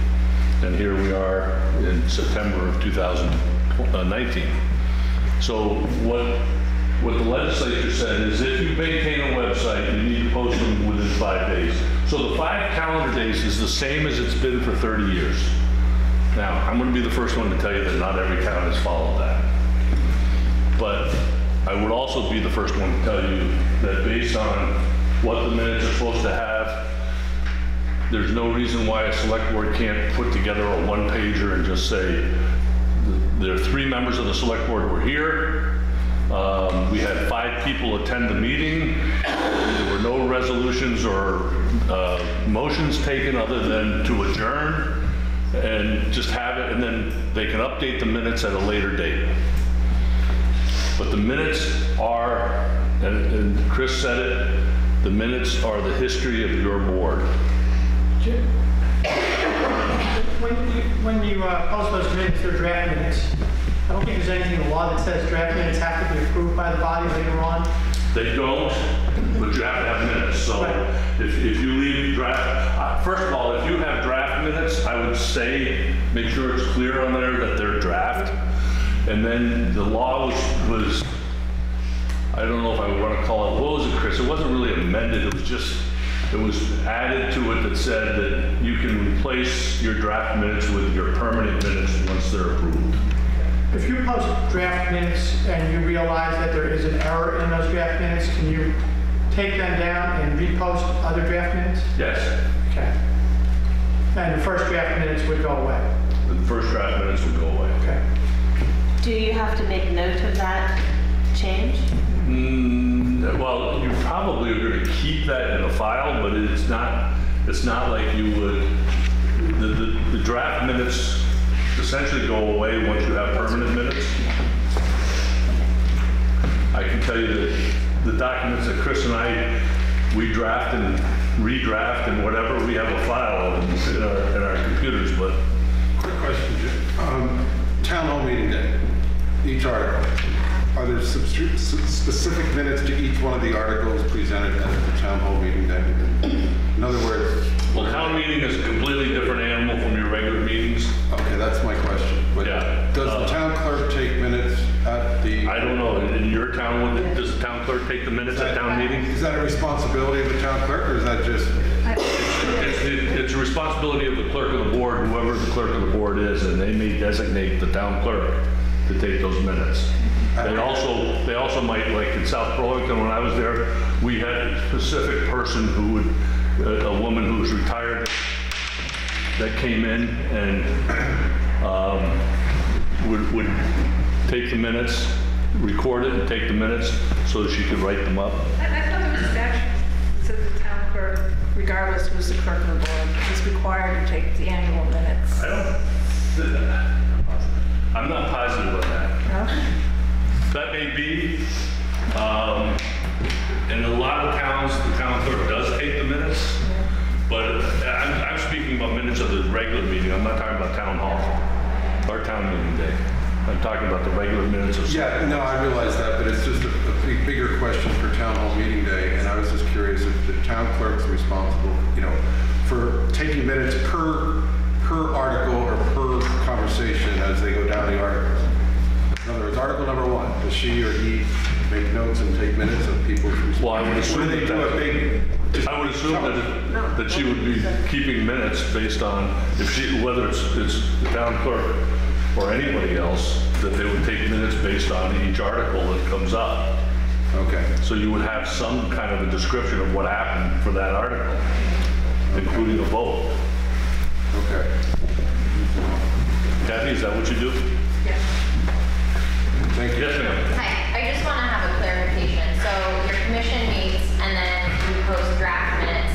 And here we are in September of 2019. So what, what the legislature said is if you maintain a website, you need to post them within five days. So the five calendar days is the same as it's been for 30 years. Now, I'm going to be the first one to tell you that not every town has followed that. But I would also be the first one to tell you that based on what the minutes are supposed to have, there's no reason why a select board can't put together a one-pager and just say, there are three members of the select board were here. Um, We had five people attend the meeting. There were no resolutions or uh, motions taken other than to adjourn and just have it, and then they can update the minutes at a later date. But the minutes are, and and Chris said it, the minutes are the history of your board. When you, when you uh, post those minutes, they're draft minutes. I don't think there's anything in the law that says draft minutes have to be approved by the body later on. They don't, but you have to have minutes, so Right. if, if you leave draft, uh, first of all, if you have draft minutes, I would say, make sure it's clear on there that they're draft. And then the law was, was, I don't know if I would want to call it, what was it, Chris? It wasn't really amended, it was just, it was added to it that said that you can replace your draft minutes with your permanent minutes once they're approved. If you post draft minutes and you realize that there is an error in those draft minutes, can you take them down and repost other draft minutes? Yes, Okay. And the first draft minutes would go Do you have to make note of that change? Mm, well, you probably are going to keep that in a file, but it's not, it's not like you would, the, the, the draft minutes essentially go away once you have permanent minutes. I can tell you that the documents that Chris and I, we draft and redraft and whatever, we have a file in our, in our computers, but Quick question, Jim. Um, Town hall meeting day, each article. Are there specific minutes to each one of the articles presented at the town hall meeting day? In other words, well, town meeting is a completely different animal from your regular meetings. okay, that's my question. But Yeah. Does the Uh, town clerk take minutes at the? I don't know, in your town, does the town clerk take the minutes at town meeting? Is that a responsibility of the town clerk, or is that just, It's, it- it's a responsibility of the clerk of the board, whoever the clerk of the board is, and they may designate the town clerk to take those minutes. They also, they also might, like in South Burlington, when I was there, we had a specific person who would, a a woman who was retired that came in and um, would, would take the minutes, record it and take the minutes so that she could write them up. I, I thought there was a statute that said the town clerk, regardless who's the clerk of the board, is required to take the annual minutes. I don't, I'm not positive on that. No? That may be, um, in a lot of towns, the town clerk does take the minutes, but I'm, I'm speaking about minutes of the regular meeting, I'm not talking about town hall, or town meeting day. I'm talking about the regular minutes of. yeah, no, I realize that, but it's just a a bigger question for town hall meeting day, and I was just curious if the town clerk's responsible, you know, for taking minutes per, per article or per conversation as they go down the articles. In other words, article number one, does she or he make notes and take minutes of people's? Well, I would assume Or do they that do a that- big? I would assume that, it- that she would be keeping minutes based on, if she, whether it's, it's the town clerk or anybody else, that they would take minutes based on each article that comes up. Okay, So you would have some kind of a description of what happened for that article, including a vote. okay. Kathy, is that what you do? Yes. Thank you. Yes, ma'am. Hi, I just want to have a clarification. So your commission meets and then you post draft minutes.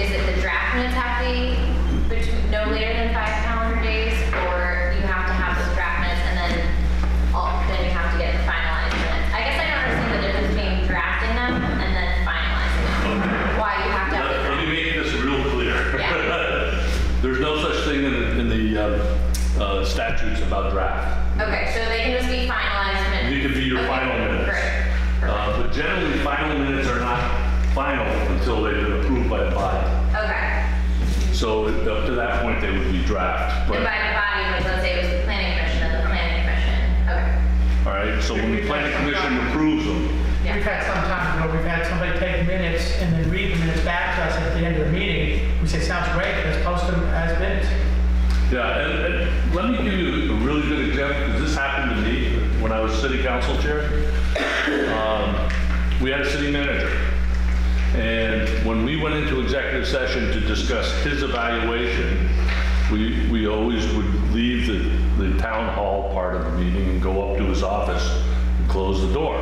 Is it the draft minutes have to be between, no later than five calendar So up to that point, they would be draft. And But, by the body, like, let's say it was the planning commission and the planning commission. Okay. all right, so when the planning commission approves them, Yeah. We've had some time, where we've had somebody take minutes and then read the minutes back to us at the end of the meeting. We say, sounds great, let's post them as minutes. Yeah, and, and let me give you a really good example, because this happened to me when I was city council chair. Um, We had a city manager, and when we went into executive session to discuss his evaluation, we, we always would leave the, the town hall part of the meeting and go up to his office and close the door.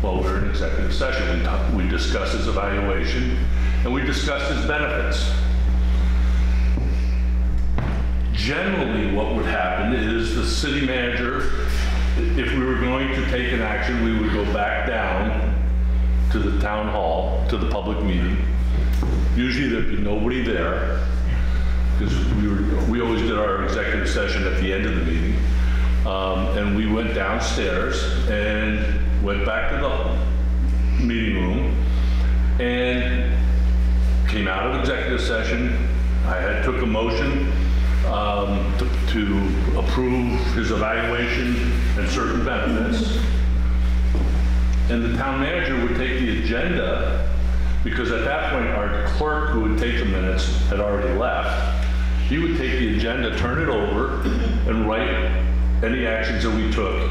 While we're in executive session, we, talk- we discussed his evaluation, and we discussed his benefits generally what would happen is the city manager, if we were going to take an action, we would go back down to the town hall, to the public meeting. Usually there'd be nobody there, because we we always did our executive session at the end of the meeting. Um, And we went downstairs and went back to the meeting room and came out of executive session. I had took a motion um, to to approve his evaluation and certain benefits. And the town manager would take the agenda, because at that point, our clerk who would take the minutes had already left. He would take the agenda, turn it over, and write any actions that we took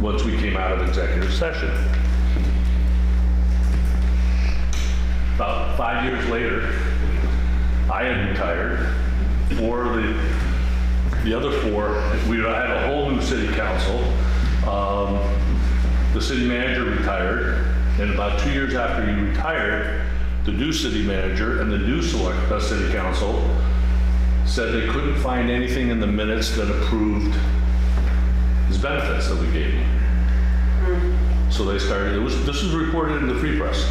once we came out of executive session. About five years later, I had retired. Four of the, the other four, we had a whole new city council. Um, The city manager retired, and about two years after he retired, the new city manager and the new select, uh, city council said they couldn't find anything in the minutes that approved his benefits that we gave him. So they started, it was, this was reported in the Free Press.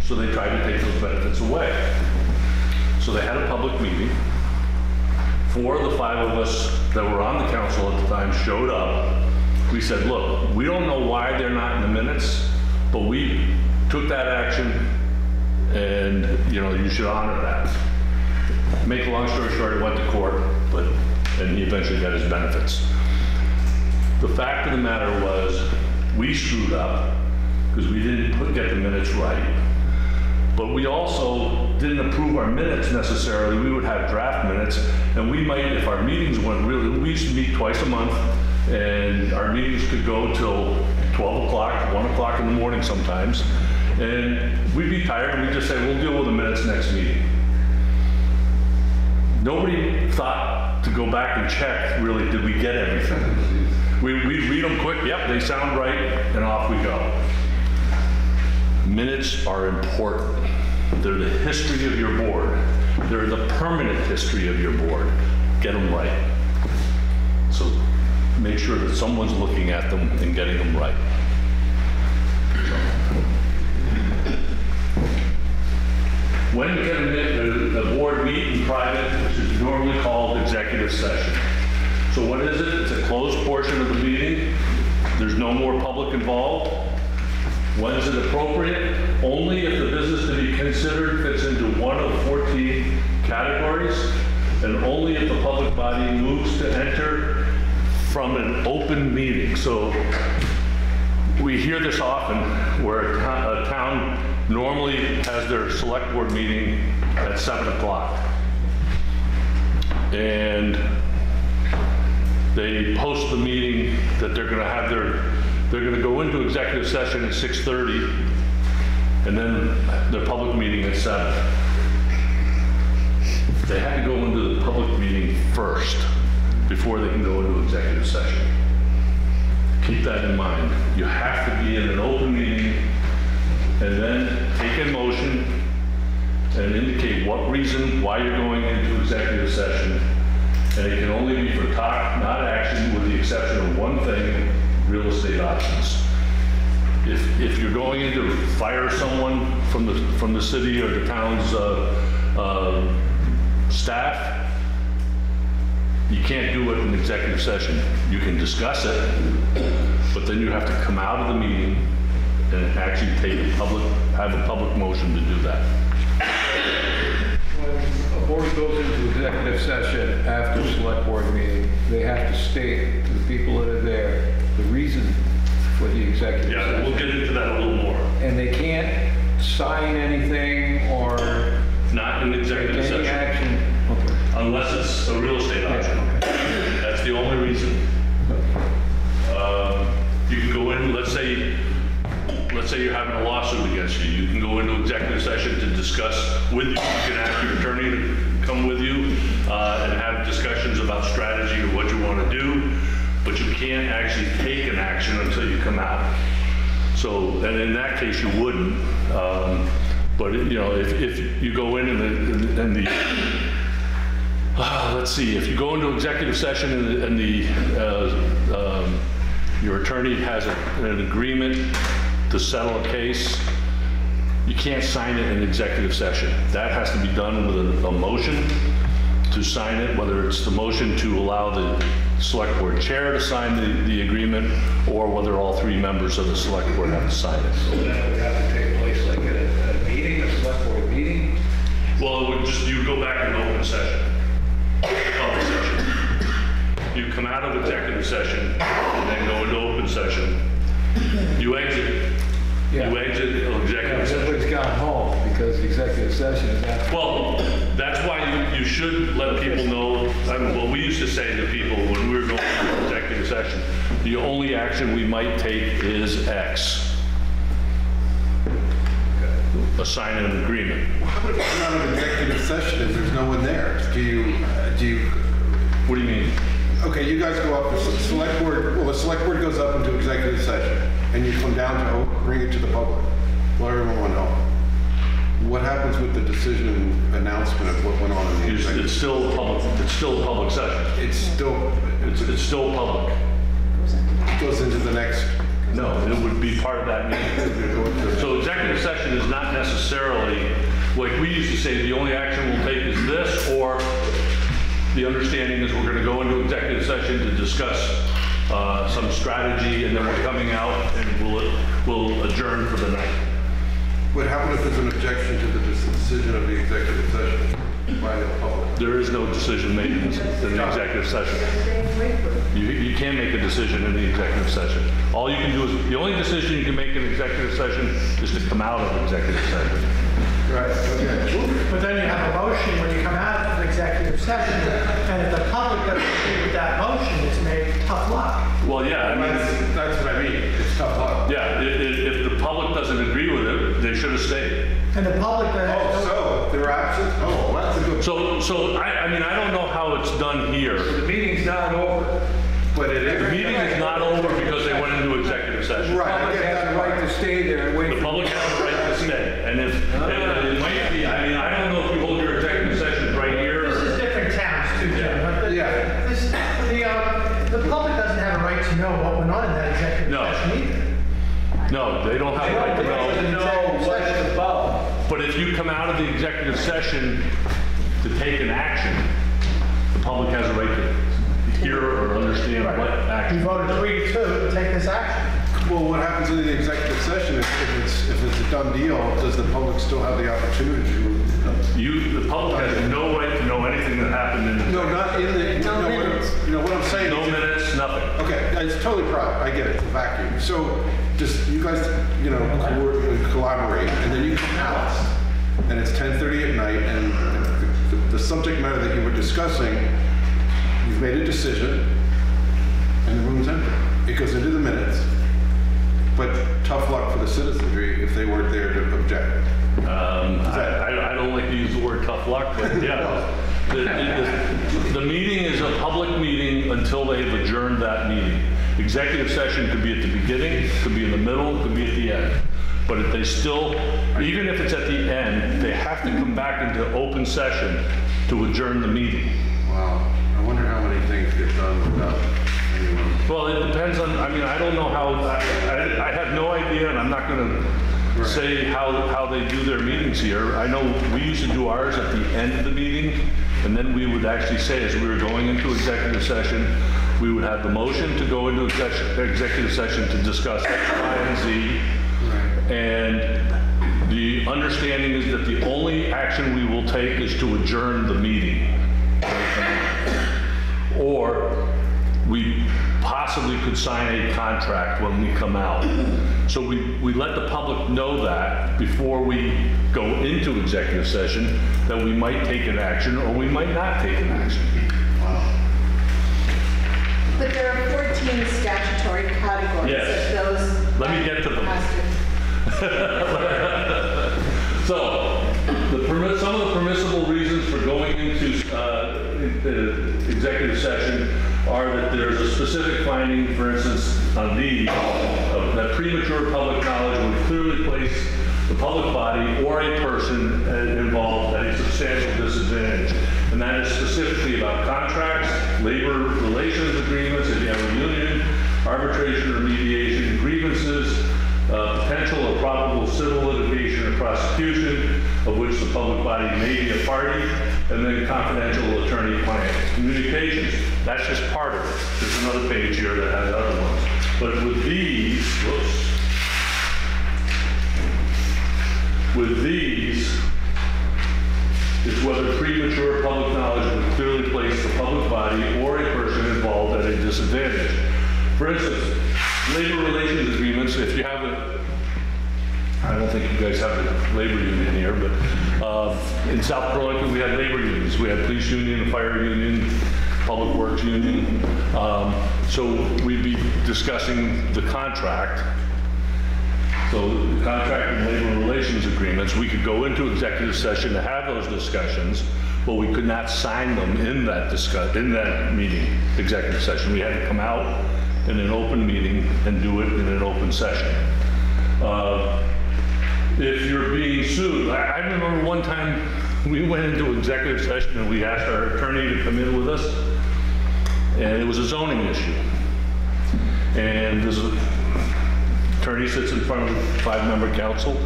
So they tried to take those benefits away. So they had a public meeting. Four of the five of us that were on the council at the time showed up. We said, look, we don't know why they're not in the minutes, but we took that action and, you know, you should honor that. Make a long story short, it went to court, but, and he eventually got his benefits. The fact of the matter was, we screwed up because we didn't put, get the minutes right. But we also didn't approve our minutes necessarily. We would have draft minutes, and we might, if our meetings went really, we used to meet twice a month, and our meetings could go till 12 o'clock, 1 o'clock in the morning sometimes. And we'd be tired, and we'd just say, we'll deal with the minutes next meeting. Nobody thought to go back and check, really, did we get everything? We, we read them quick, yep, they sound right, and off we go. Minutes are important. They're the history of your board. They're the permanent history of your board. Get them right. Make sure that someone's looking at them and getting them right. When can the board meet in private, which is normally called executive session? So what is it? It's a closed portion of the meeting. There's no more public involved. When is it appropriate? Only if the business to be considered fits into one of 14 categories, and only if the public body moves to enter from an open meeting. So we hear this often, where a to- a town normally has their select board meeting at 7 o'clock. And they post the meeting that they're gonna have their, they're gonna go into executive session at 6:30, and then the public meeting at 7. They have to go into the public meeting first, before they can go into executive session. Keep that in mind. You have to be in an open meeting, and then take a motion and indicate what reason, why you're going into executive session, and it can only be for talk, not action, with the exception of one thing, real estate options. If, if you're going in to fire someone from the, from the city or the town's, uh, uh, staff, you can't do it in executive session. You can discuss it, but then you have to come out of the meeting and actually take a public, have a public motion to do that. When a board goes into executive session after a select board meeting, they have to state to the people that are there the reason for the executive Yeah, session. we'll get into that a little more. And they can't sign anything or Not in take executive any session, action. Unless it's a real estate option. That's the only reason. Um, You can go in, let's say, let's say you're having a lawsuit against you, you can go into executive session to discuss with you, you can ask your attorney to come with you uh, and have discussions about strategy or what you want to do, but you can't actually take an action until you come out. So, and in that case, you wouldn't. Um, But, you know, if, if you go in and the, and the, ah, let's see, if you go into executive session and the- and the, uh, um, your attorney has a- an agreement to settle a case, you can't sign it in executive session. That has to be done with a, a motion to sign it, whether it's the motion to allow the select board chair to sign the, the agreement, or whether all three members of the select board have to sign it. So that would have to take place like at a, at a meeting, a select board meeting? Well, it would just, you go back into open session, You come out of executive session, and then go into open session. You exit, you Yeah. exit Yeah, executive session. Everybody's gone home because the executive session is after. Well, that's why you, you should let people know, I mean, what we used to say to people when we were going into executive session, the only action we might take is X. Assign an agreement. How about if you come out of executive session and there's no one there? Do you, uh, do you, What do you mean? Okay, you guys go up, the select board, well, the select board goes up into executive session, and you come down to o- bring it to the public. Let everyone know. What happens with the decision announcement of what went on in the It's, it's executive? still a public, it's still a public session. It's still, It's, it's still public. it goes into the next, No, it would be part of that meeting. So executive session is not necessarily, like we used to say, the only action we'll take is this, or the understanding is we're gonna go into executive session to discuss uh, some strategy, and then we're coming out and we'll, we'll adjourn for the night. what happened if there's an objection to the decision of the executive session by the public? There is no decision made in in the executive session. You, you can't make a decision in the executive session. All you can do is, the only decision you can make in executive session is to come out of executive session. Right, okay. But then you have a motion when you come out of an executive session, and if the public doesn't agree with that motion, it's made tough luck. Well, yeah, I mean, That's, that's what I mean, it's tough luck. yeah, i- i- if the public doesn't agree with it, they should have stayed. And the public that Oh, has no so, they're absent, oh, well, that's a good, So, so I, I mean, I don't know how it's done here. The meeting's not over. but it The is. meeting is not over because they went into executive session. Right, I Public get has that the right to stay there and wait. The for- public has the right to stay, and if, and it might be, I mean, I don't know if you hold your executive sessions right here. This or- is different towns too, Jim. but the- Yeah. This, the, uh, the public doesn't have a right to know what went on in that executive No. session either. No, they don't have a right to know. They don't know what it's about. But if you come out of the executive session to take an action, the public has a right to hear or understand what action. action. voted three to two to take this action. Well, what happens in the executive session, if if it's, if it's a done deal, does the public still have the opportunity to? You, the public has no right to know anything that happened in, No, not in the, No no, what minutes. I'm- what I'm saying. no is- minutes, nothing. Okay, it's totally private, I get it, it's a vacuum. So just, you guys, you know, co- collaborate, and then you come out, and it's 10:30 at night, and the- the subject matter that you were discussing, you've made a decision, and the room's empty. It goes into the minutes. But tough luck for the citizenry if they weren't there to object. Um, I, I- I don't like to use the word tough luck, but yeah. The, the- the meeting is a public meeting until they've adjourned that meeting. Executive session could be at the beginning, could be in the middle, could be at the end. But if they still, even if it's at the end, they have to come back into open session to adjourn the meeting. Wow, I wonder how many things get done without anyone. Well, it depends on, I mean, I don't know how, I, I- I have no idea, and I'm not gonna say how, how they do their meetings here. I know we used to do ours at the end of the meeting, and then we would actually say, as we were going into executive session, we would have the motion to go into exec- executive session to discuss X, Y, and Z. And the understanding is that the only action we will take is to adjourn the meeting. Or we possibly could sign a contract when we come out. So we, we let the public know that before we go into executive session, that we might take an action or we might not take an action. There are 14 statutory categories Yes. of those. Let me get to them. So, the permit, some of the permissible reasons for going into, uh, the executive session are that there's a specific finding, for instance, on of that premature public knowledge would clearly place the public body or a person uh, involved at a substantial disadvantage. And that is specifically about contracts, labor relations agreements, if you have a union, arbitration or mediation, grievances, uh, potential or probable civil litigation or prosecution, of which the public body may be a party, and then confidential attorney-client communications. That's just part of it. There's another page here that has other ones. But with these, whoops. With these, is whether premature public knowledge would clearly place the public body or a person involved at a disadvantage. For instance, labor relations agreements, if you have a, I don't think you guys have a labor union here, but uh, in South Burlington, we had labor unions. We had police union, fire union, public works union. Um, So we'd be discussing the contract so the contract and labor relations agreements, we could go into executive session to have those discussions, but we could not sign them in that discuss, in that meeting, executive session. We had to come out in an open meeting and do it in an open session. Uh, If you're being sued, I, I remember one time, we went into executive session and we asked our attorney to come in with us, and it was a zoning issue. And this attorney sits in front of the five-member council,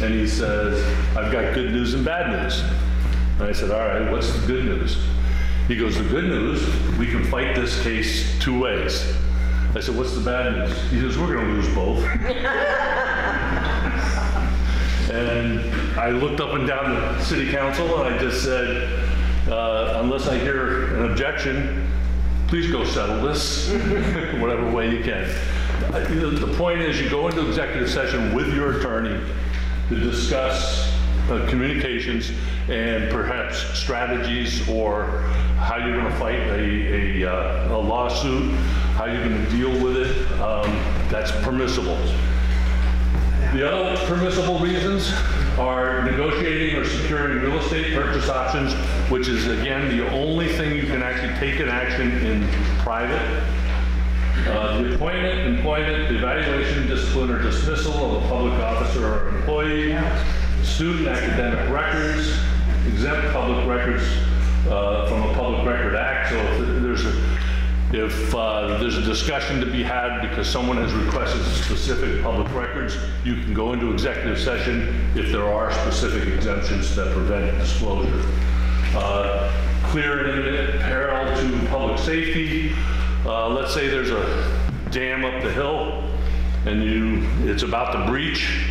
and he says, "I've got good news and bad news." And I said, "All right, what's the good news?" He goes, "The good news, we can fight this case two ways." I said, "What's the bad news?" He says, "We're gonna lose both." And I looked up and down the city council, and I just said, uh, "Unless I hear an objection, please go settle this, whatever way you can. The point is, you go into executive session with your attorney to discuss uh, communications and perhaps strategies or how you're going to fight a- a uh, a lawsuit, how you're going to deal with it. Um, That's permissible. The other permissible reasons are negotiating or securing real estate purchase options, which is again, the only thing you can actually take an action in private. Uh, The appointment, employment, the evaluation, discipline, or dismissal of a public officer or employee, student academic records, exempt public records uh, from a Public Record Act. So if there's a, if uh, there's a discussion to be had because someone has requested specific public records, you can go into executive session if there are specific exemptions that prevent disclosure. Uh, Clear and imminent peril to public safety. Uh, Let's say there's a dam up the hill and you, it's about to breach,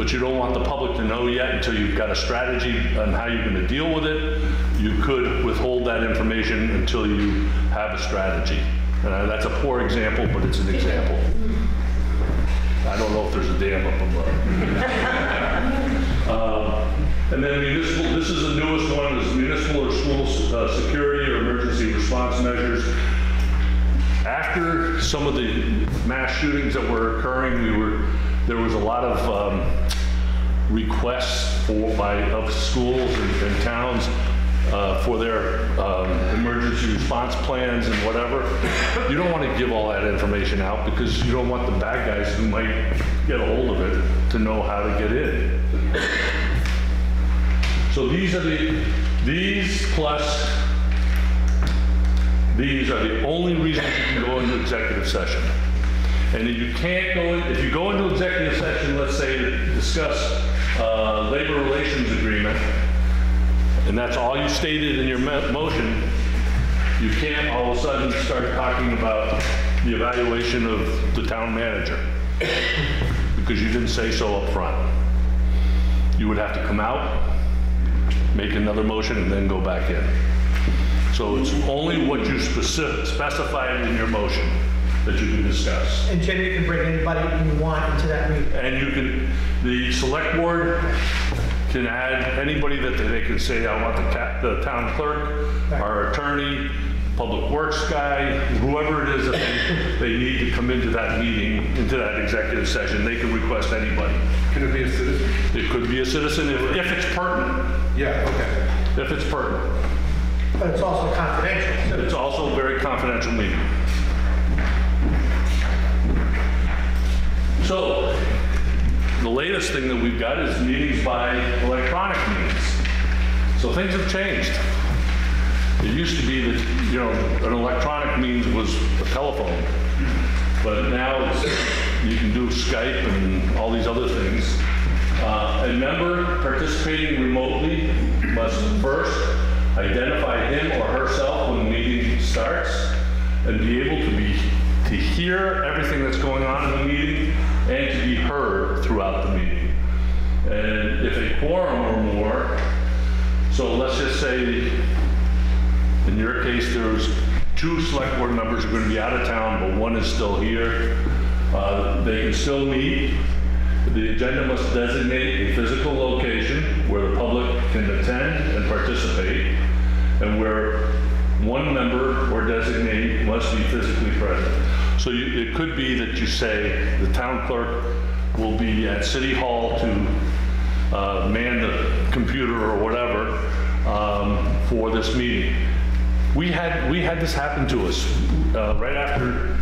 but you don't want the public to know yet until you've got a strategy on how you're going to deal with it, you could withhold that information until you have a strategy. Uh, That's a poor example, but it's an example. I don't know if there's a dam up above. Um, And then municipal, this is the newest one, is municipal or school uh, security or emergency response measures. After some of the mass shootings that were occurring, we were, there was a lot of um, requests for, by, of schools and and towns uh, for their um, emergency response plans and whatever. You don't want to give all that information out because you don't want the bad guys who might get a hold of it to know how to get in. So these are the, these plus these are the only reasons you can go into executive session. And if you can't go, in- if you go into executive session, let's say to discuss uh, labor relations agreement, and that's all you stated in your motion, you can't all of a sudden start talking about the evaluation of the town manager, because you didn't say so up front. You would have to come out, make another motion, and then go back in. So it's only what you specific, specified in your motion that you can discuss. And Jenny, you can bring anybody you want into that meeting. And you can, the select board can add anybody that they can say, I want the ta- the town clerk, our attorney, public works guy, whoever it is that they, they need to come into that meeting, into that executive session, they can request anybody. Can it be a citizen? It could be a citizen if, if it's pertinent, Yeah, okay. if it's pertinent. But it's also confidential. It's also a very confidential meeting. So, the latest thing that we've got is meetings by electronic means. So things have changed. It used to be that, you know, an electronic means was a telephone. But now you can do Skype and all these other things. Uh, A member participating remotely must first identify him or herself when the meeting starts and be able to be, to hear everything that's going on in the meeting and to be heard throughout the meeting. And if a quorum or more, so let's just say, in your case, there's two select board members are going to be out of town, but one is still here. Uh, They can still meet. The agenda must designate a physical location where the public can attend and participate, and where one member or designee must be physically present. So you- it could be that you say, the town clerk will be at City Hall to uh, man the computer or whatever um, for this meeting. We had, we had this happen to us uh, right after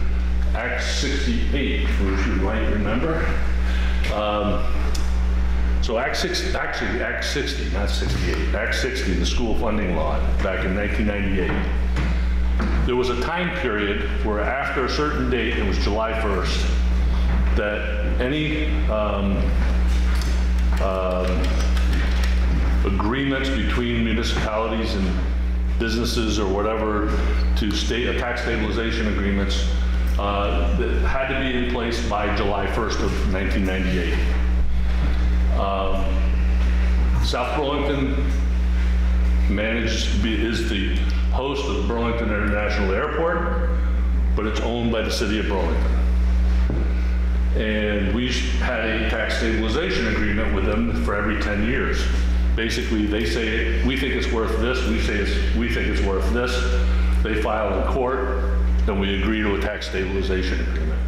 Act 68, which you might remember. Um, So Act 6, actually, Act 60, not 68, Act 60, the school funding law, back in 1998. There was a time period where after a certain date, it was July 1st, that any um, um, agreements between municipalities and businesses or whatever to state, uh, tax stabilization agreements, uh, that had to be in place by July 1st of 1998. Um, South Burlington manages, to be- is the host of Burlington International Airport, but it's owned by the city of Burlington. And we had a tax stabilization agreement with them for every 10 years. Basically, they say, we think it's worth this, we say it's, we think it's worth this. They file in court, then we agree to a tax stabilization agreement.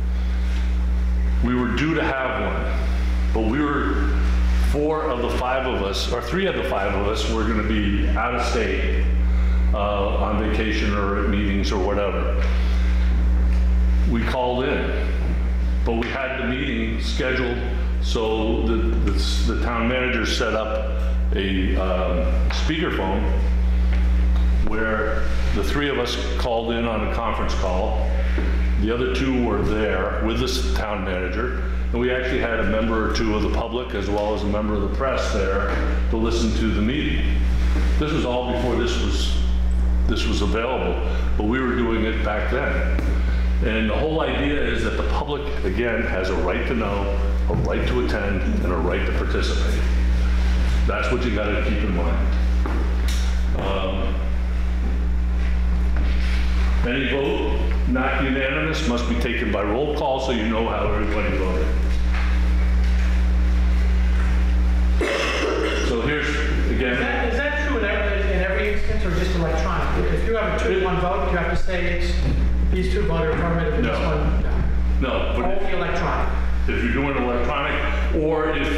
We were due to have one, but we were, four of the five of us, or three of the five of us were gonna be out of state, uh, on vacation or at meetings or whatever. We called in, but we had the meeting scheduled, so the, the, the town manager set up a, um, speakerphone where the three of us called in on a conference call. The other two were there with the town manager, and we actually had a member or two of the public as well as a member of the press there to listen to the meeting. This was all before this was, this was available, but we were doing it back then. And the whole idea is that the public, again, has a right to know, a right to attend, and a right to participate. That's what you gotta keep in mind. Um, Any vote not unanimous must be taken by roll call, so you know how everybody voted. So here's, Is again, that, is that true in every, in every instance or just electronic? If you have a two to one vote, you have to say it's, these two voted affirmative and this No. one, no. no, but Only electronic. if you're doing electronic, or if,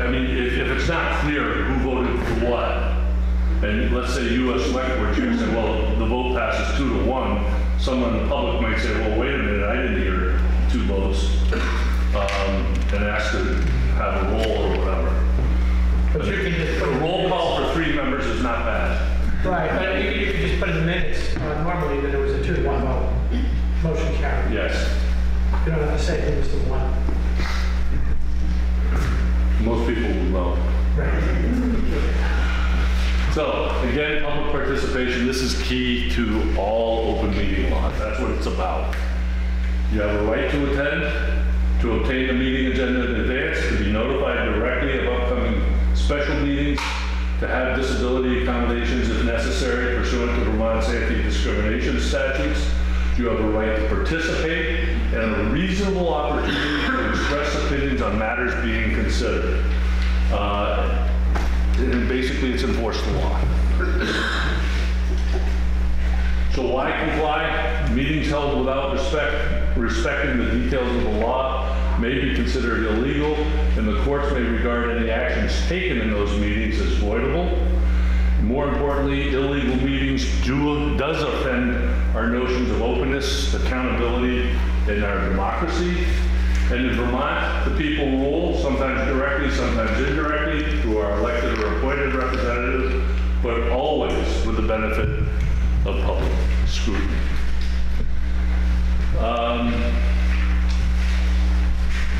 I mean, if, if it's not clear who voted for what, and let's say you as select board chair say, well, the vote passes two to one, someone in the public might say, well, wait a minute, I didn't hear two votes, um, and ask to have a roll or whatever. But you can just put. A roll call for three members is not bad. Right, but you could, you could just put in the minutes, uh, normally that it was a two to one vote. Motion carried. Yes, You don't have to say it was the one. most people will know. So, again, public participation, this is key to all open meeting laws. That's what it's about. You have a right to attend, to obtain the meeting agenda in advance, to be notified directly of upcoming special meetings, to have disability accommodations if necessary pursuant to Vermont's anti-discrimination statutes. You have a right to participate and a reasonable opportunity to express opinions on matters being considered. Uh, and basically, it's enforce the law. So why comply? Meetings held without respect, respecting the details of the law may be considered illegal, and the courts may regard any actions taken in those meetings as voidable. More importantly, illegal meetings do, does offend our notions of openness, accountability, and our democracy. And in Vermont, the people rule, sometimes directly, sometimes indirectly, through our elected or appointed representatives, but always with the benefit of public scrutiny. Um,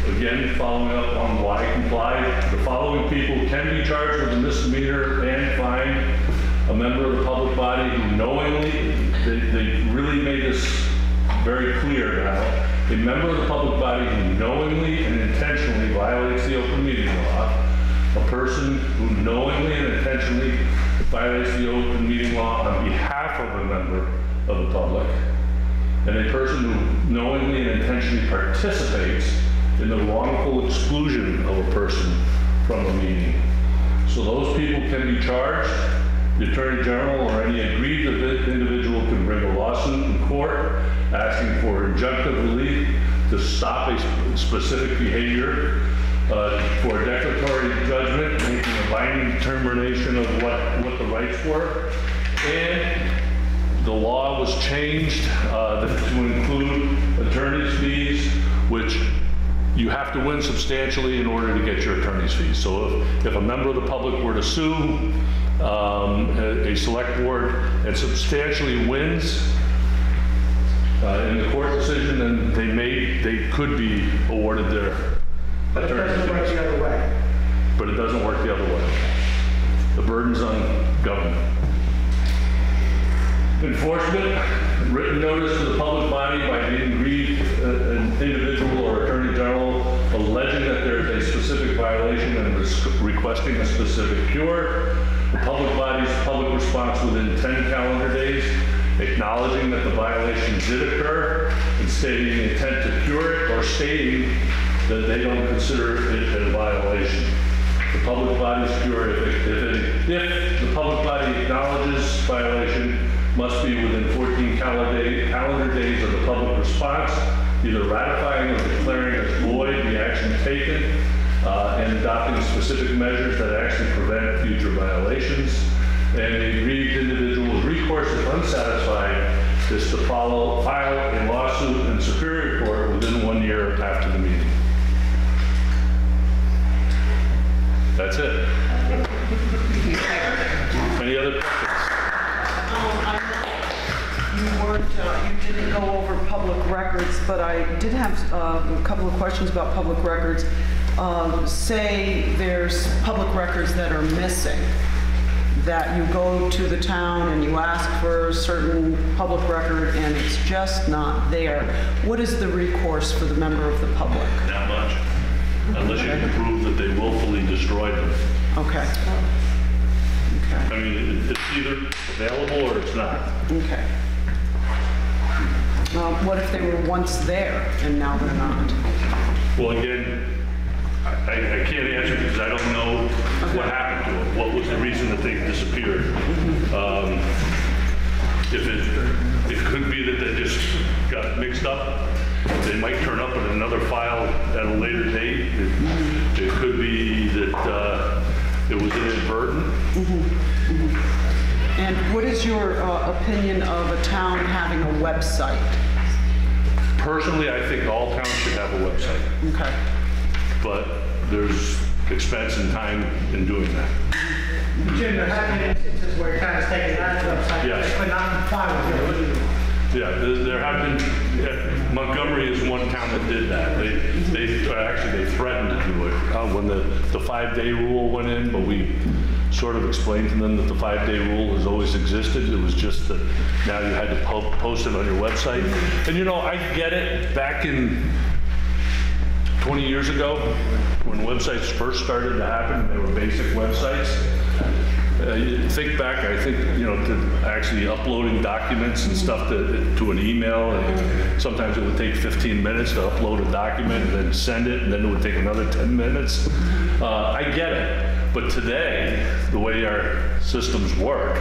Again, following up on why comply, the following people can be charged with a misdemeanor and fine a member of the public body who knowingly, they, they really made this very clear now, a member of the public body who knowingly and intentionally violates the open meeting law, a person who knowingly and intentionally violates the open meeting law on behalf of a member of the public, and a person who knowingly and intentionally participates in the wrongful exclusion of a person from a meeting. So those people can be charged. The Attorney General or any aggrieved individual can bring a lawsuit in court asking for injunctive relief to stop a sp- specific behavior, uh, for a declaratory judgment, making a binding determination of what, what the rights were. And the law was changed uh, to include attorney's fees, which you have to win substantially in order to get your attorney's fees. So if, if a member of the public were to sue um, a, a select board and substantially wins uh, in the court decision, then they may, they could be awarded their But it attorney's doesn't work fees. the other way. But it doesn't work the other way. The burden's on government. Enforcement, written notice to the public body by the aggrieved uh, an individual or attorney general alleging that there is a specific violation and res- requesting a specific cure. The public body's public response within 10 calendar days, acknowledging that the violation did occur and stating the intent to cure it or stating that they don't consider it a violation. The public body's cure, if, it- if, it- if the public body acknowledges violation, must be within 14 calendar day- calendar days of the public response, either ratifying or declaring as void the action taken, uh, and adopting specific measures that actually prevent future violations. And the aggrieved individual's recourse if unsatisfied is to follow, file a lawsuit in Superior Court within one year after the meeting. That's it. Any other questions? You weren't, uh, you didn't go over public records, but I did have uh, a couple of questions about public records. Um, Say there's public records that are missing, that you go to the town and you ask for a certain public record and it's just not there. What is the recourse for the member of the public? Not much. Unless you can prove that they willfully destroyed them. Okay. Okay. I mean, it's either available or it's not. Okay. Um, What if they were once there and now they're not? Well, again, I, I can't answer because I don't know what happened to them. What was the reason that they disappeared? Um, If it, it could be that they just got mixed up. They might turn up in another file at a later date. It it could be that uh, it was inadvertent. And what is your uh, opinion of a town having a website? Personally, I think all towns should have a website. Okay. but there's expense and time in doing that. Jim, there have been instances where towns taken that website, Yes. they could not comply with it. Yeah, there there have been, yeah, Montgomery is one town that did that. They, they, actually, they threatened to do it uh, when the, the five-day rule went in, but we sort of explained to them that the five-day rule has always existed. It was just that now you had to po- post it on your website. And you know, I get it, back in 20 years ago, when websites first started to happen, they were basic websites. Uh, you Think back, I think, you know, to actually uploading documents and stuff to, to an email, and sometimes it would take 15 minutes to upload a document and then send it, and then it would take another 10 minutes. Uh, I get it, but today, the way our systems work,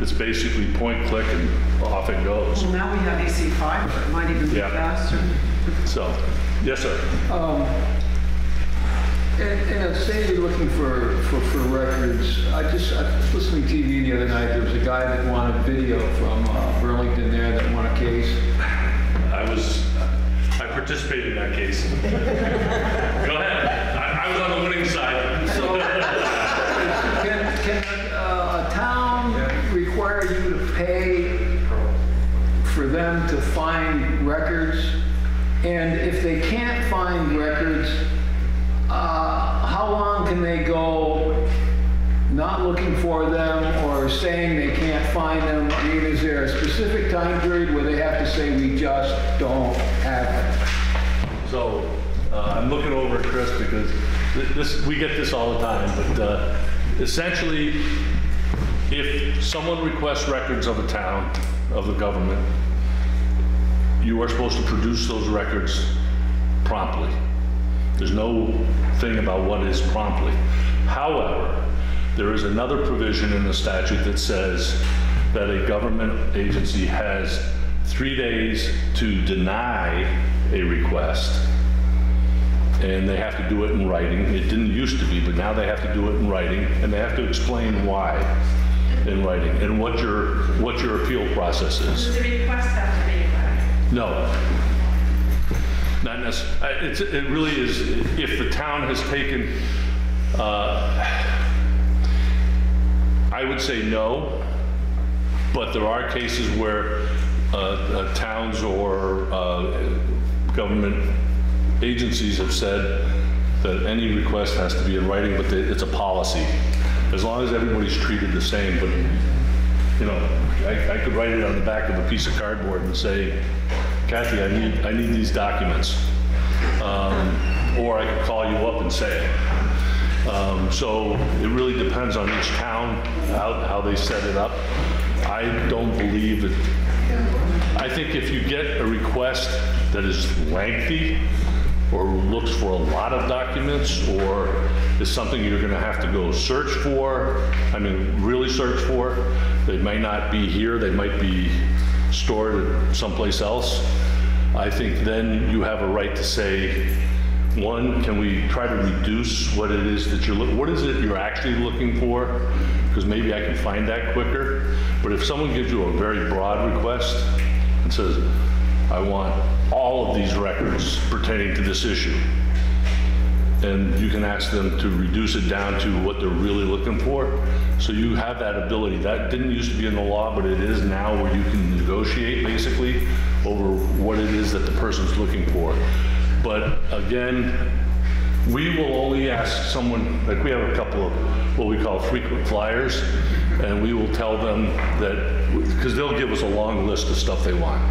it's basically point, click, and off it goes. Well, now we have EC fiber, it might even be Yeah. faster. So, yes, sir. Um, And, and say you're looking for, for, for records, I just, I was listening to TV the other night, there was a guy that wanted video from uh, Burlington there that won a case. I was, I participated in that case. Go ahead. I, I was on the winning side. So, can, can uh, a town require you to pay for them to find records? And if they can't find records, uh, how long can they go not looking for them or saying they can't find them? I mean, is there a specific time period where they have to say, we just don't have them? So, uh, I'm looking over at Chris because th- this, we get this all the time, but uh, essentially, if someone requests records of a town, of the government, you are supposed to produce those records promptly. There's no thing about what is promptly. However, there is another provision in the statute that says that a government agency has three days to deny a request, and they have to do it in writing. It didn't used to be, but now they have to do it in writing, and they have to explain why in writing, and what your, what your appeal process is. Does the request have to be in writing? No. Not necessarily, it's, it really is, if the town has taken, uh, I would say no, but there are cases where uh, uh, towns or uh, government agencies have said that any request has to be in writing, but they- it's a policy. As long as everybody's treated the same, but, you know, I, I could write it on the back of a piece of cardboard and say, Kathy, I need, I need these documents. Um, Or I could call you up and say it. Um, So it really depends on each town, how, how they set it up. I don't believe that, I think if you get a request that is lengthy or looks for a lot of documents or is something you're gonna have to go search for, I mean, really search for, they may not be here, they might be stored someplace else, I think then you have a right to say, one, can we try to reduce what it is that you're, what is it you're actually looking for? Because maybe I can find that quicker. But if someone gives you a very broad request and says, I want all of these records pertaining to this issue, and you can ask them to reduce it down to what they're really looking for. So you have that ability. That didn't used to be in the law, but it is now where you can negotiate basically over what it is that the person's looking for. But again, we will only ask someone, like we have a couple of what we call frequent flyers, and we will tell them that, because they'll give us a long list of stuff they want.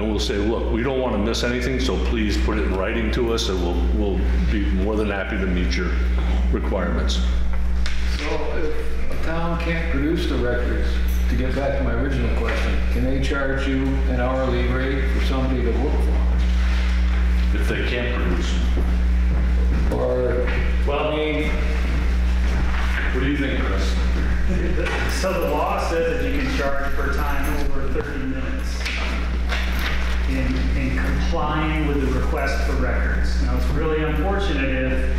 And we'll say, look, we don't want to miss anything, so please put it in writing to us, and we'll, we'll be more than happy to meet your requirements. So if a town can't produce the records, to get back to my original question, can they charge you an hourly rate for somebody to look for? If they can't produce. Or, Well, I mean, What do you think, Chris? So the law says that you can charge for time over 30 complying with the request for records. Now, it's really unfortunate if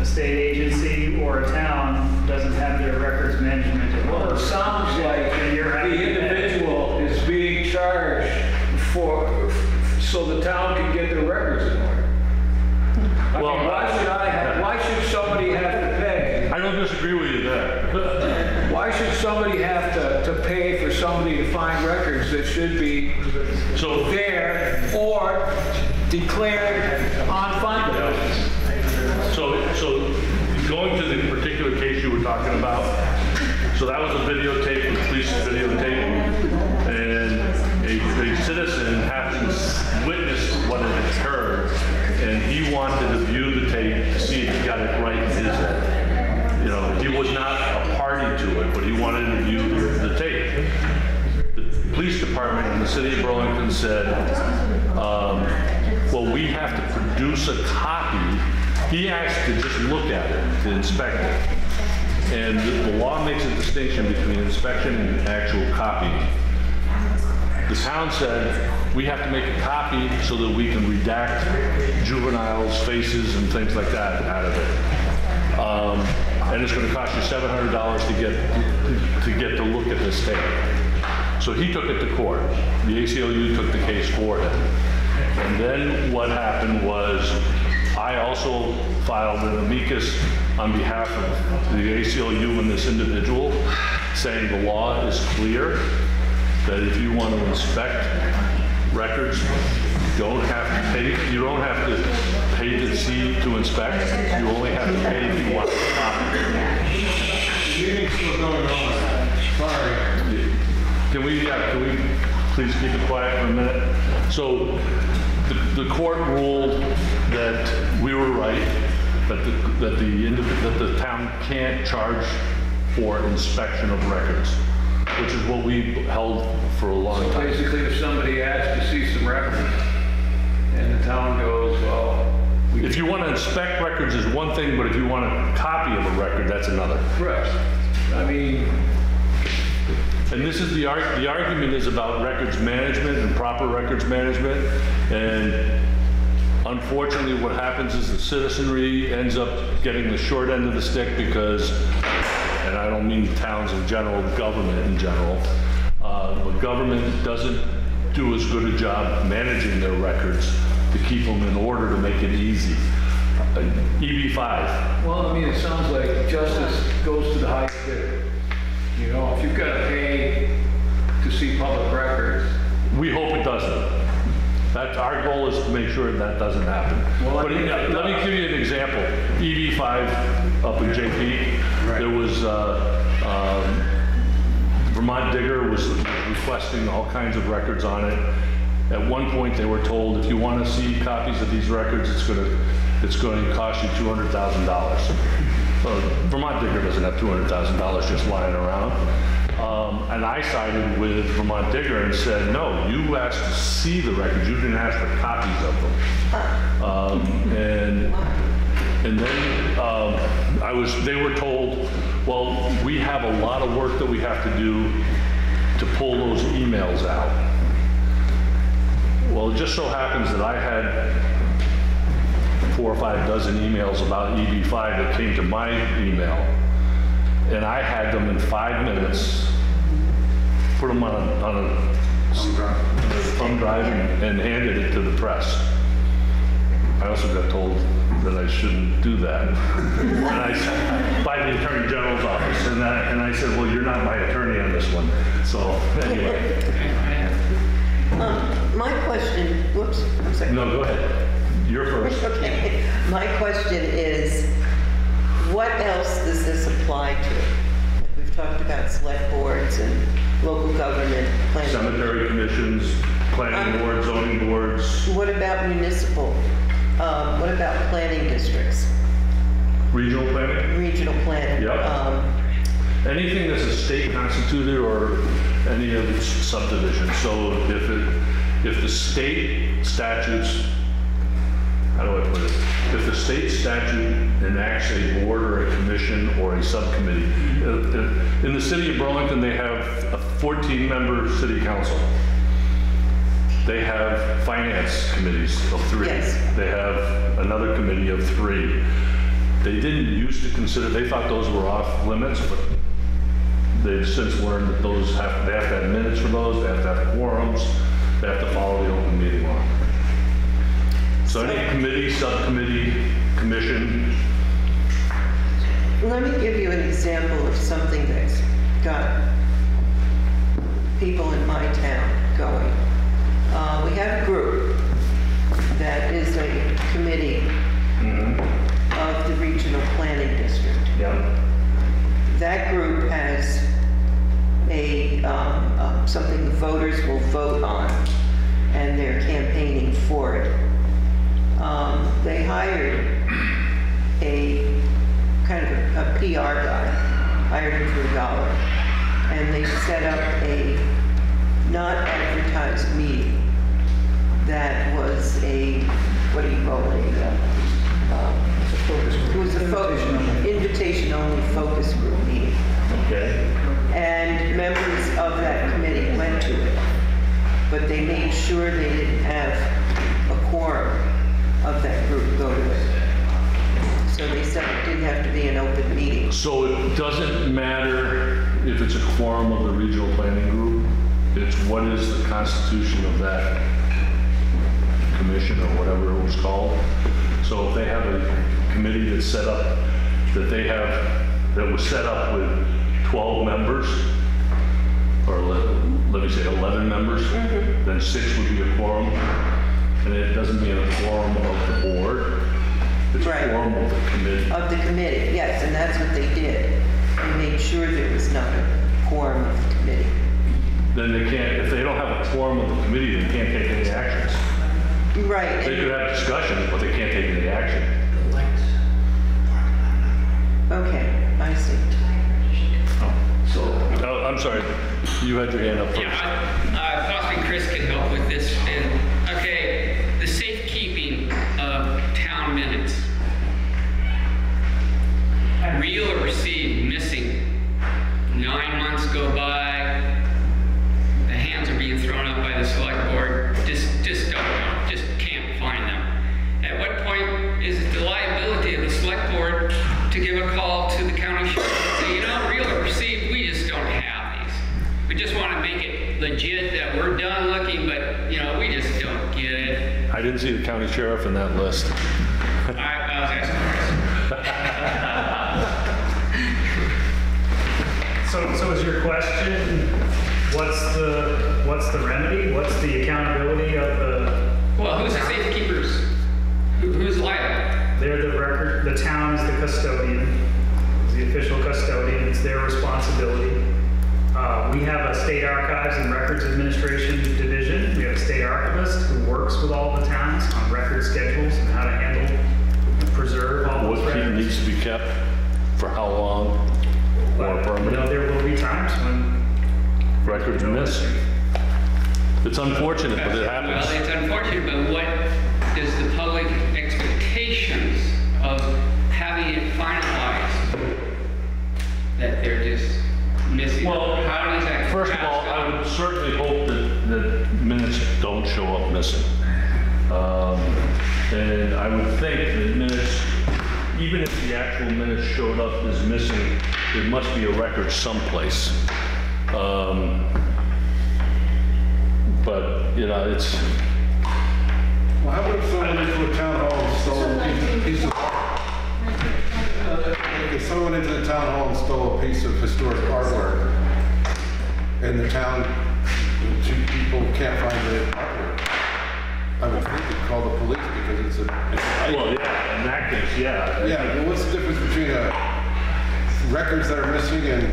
a state agency or a town doesn't have their records management in well, order. it sounds like And you're the having to individual is being charged for, so the town can get their records in order. I Well, mean, why should I, have- why should somebody have to pay? I don't disagree with you there. Why should somebody have to, to pay for somebody to find records that should be So, there or declared unfindable? So, so going to the particular case you were talking about, so that was a videotape, the police videotape, and a, a citizen happened to witness what had occurred, and he wanted to view wanted to view the tape. The police department in the city of Burlington said, um, well, we have to produce a copy. He asked to just look at it, to inspect it. And the law makes a distinction between inspection and actual copying. The town said, we have to make a copy so that we can redact juveniles' faces and things like that out of it. Um, And it's gonna cost you seven hundred dollars to get, to get to look at this tape. So he took it to court. The ACLU took the case for him. And then what happened was, I also filed an amicus on behalf of the ACLU and this individual, saying the law is clear, that if you want to inspect records, you don't have to pay, you don't have to pay to see to inspect. You only have to pay if you want a copy. Sorry. Can we, yeah, can we please keep it quiet for a minute? So the, the court ruled that we were right, that the, that the, that the town can't charge for inspection of records, which is what we held for a long So time. basically, if somebody asks to see some records, and the town goes, well, if you want to inspect records is one thing, but if you want a copy of a record, that's another. Correct. I mean, And this is the arg, the argument is about records management and proper records management. And unfortunately, what happens is the citizenry ends up getting the short end of the stick because, and I don't mean towns in general, government in general, uh, but government doesn't do as good a job managing their records to keep them in order to make it easy. Uh, EB5, well, I mean, it sounds like justice goes to the highest bidder. You know, if you've got to pay to see public records, We hope it doesn't. That's, our goal is to make sure that doesn't happen. Well, I But uh, let me give you an example. EB5 up in JP, right. there was, uh, um, Vermont Digger was requesting all kinds of records on it. At one point, they were told, if you want to see copies of these records, it's going to, it's going to cost you $200,000. Uh, Vermont Digger doesn't have $200,000 just lying around. Um, And I sided with Vermont Digger and said, no, you asked to see the records, you didn't ask for copies of them. Um, And, and then um, I was, they were told, well, we have a lot of work that we have to do to pull those emails out. Well, it just so happens that I had four or five dozen emails about EB5 that came to my email. And I had them in five minutes, put them on a, on a thumb drive and and handed it to the press. I also got told that I shouldn't do that. And I, by the Attorney General's office, and I, and I said, well, you're not my attorney on this one. So, anyway, Um, My question, whoops, I'm sorry. no, go ahead. You're first. Okay, my question is, what else does this apply to? Like We've talked about select boards and local government, planning. Cemetery commissions, planning Um, boards, zoning boards, What about municipal? Um, What about planning districts, regional planning. regional planning? Yep. Um, Anything that's a state constituted or any of its subdivisions. So if it, if the state statutes, how do I put it? If the state statute enacts a board or a commission or a subcommittee, uh, uh, in the city of Burlington, they have a 14-member city council. They have finance committees of three. Yes. They have another committee of three. They didn't used to consider, they thought those were off limits, but they've since learned that those have, they have to have minutes for those, they have to have quorums, they have to follow the open meeting law. So any committee, subcommittee, commission, Let me give you an example of something that's got people in my town going. Uh, We have a group that is a committee of the Regional Planning District. yeah, That group has a, um, uh, something the voters will vote on, and they're campaigning for it. Um, They hired a kind of a PR guy, hired him for a dollar, and they set up a not advertised meeting that was a, what do you call it? a, uh, It was a fo- invitation-only focus group meeting. okay? And members of that committee went to it, but they made sure they didn't have a quorum of that group go to it. So they said it didn't have to be an open meeting. So it doesn't matter if it's a quorum of the regional planning group, it's what is the constitution of that commission or whatever it was called. So if they have a committee that's set up, that they have, that was set up with 12 members, or let, let me say 11 members, mm-hmm. then six would be a quorum. And it doesn't mean a quorum of the board, it's a Right. quorum of the committee. Of the committee, yes, and that's what they did. They made sure there was not a quorum of the committee. then they can't, if they don't have a quorum of the committee, they can't take any actions. Right. They could have discussions, but they can't take any action. Okay, I see. I'm sorry, you had your hand up first. Yeah, uh, possibly Chris can help with this. The county sheriff in that list. I, I was asking So, so is your question, what's the, what's the remedy? What's the accountability of the? Well, who's the safekeepers? Who, who's liable? They're the record, the town is the custodian, is the official custodian, it's their responsibility. Uh, we have a state archives and records administration division. We have a state archivist who works with all the towns on record schedules and how to handle and preserve all What those keep- records. needs to be kept, for how long, or But, you know, permanent, there will be times when records miss. It's unfortunate, but it Well, happens. it's unfortunate, but what does the public expectations of having it finalized that they're just missing? Well, How does that? First of all, I would certainly hope that, that minutes don't show up missing. Um, And I would think that minutes, even if the actual minutes showed up as missing, there must be a record someplace. Um, But, you know, it's, Well, how about if someone went to a town hall and stole a piece of, like town hall and stole a piece of historic artwork, and the town, the two people can't find the artwork, I would think they'd call the police because it's a, it's a well, yeah, in that case, yeah. Yeah, but what's the difference between uh records that are missing and,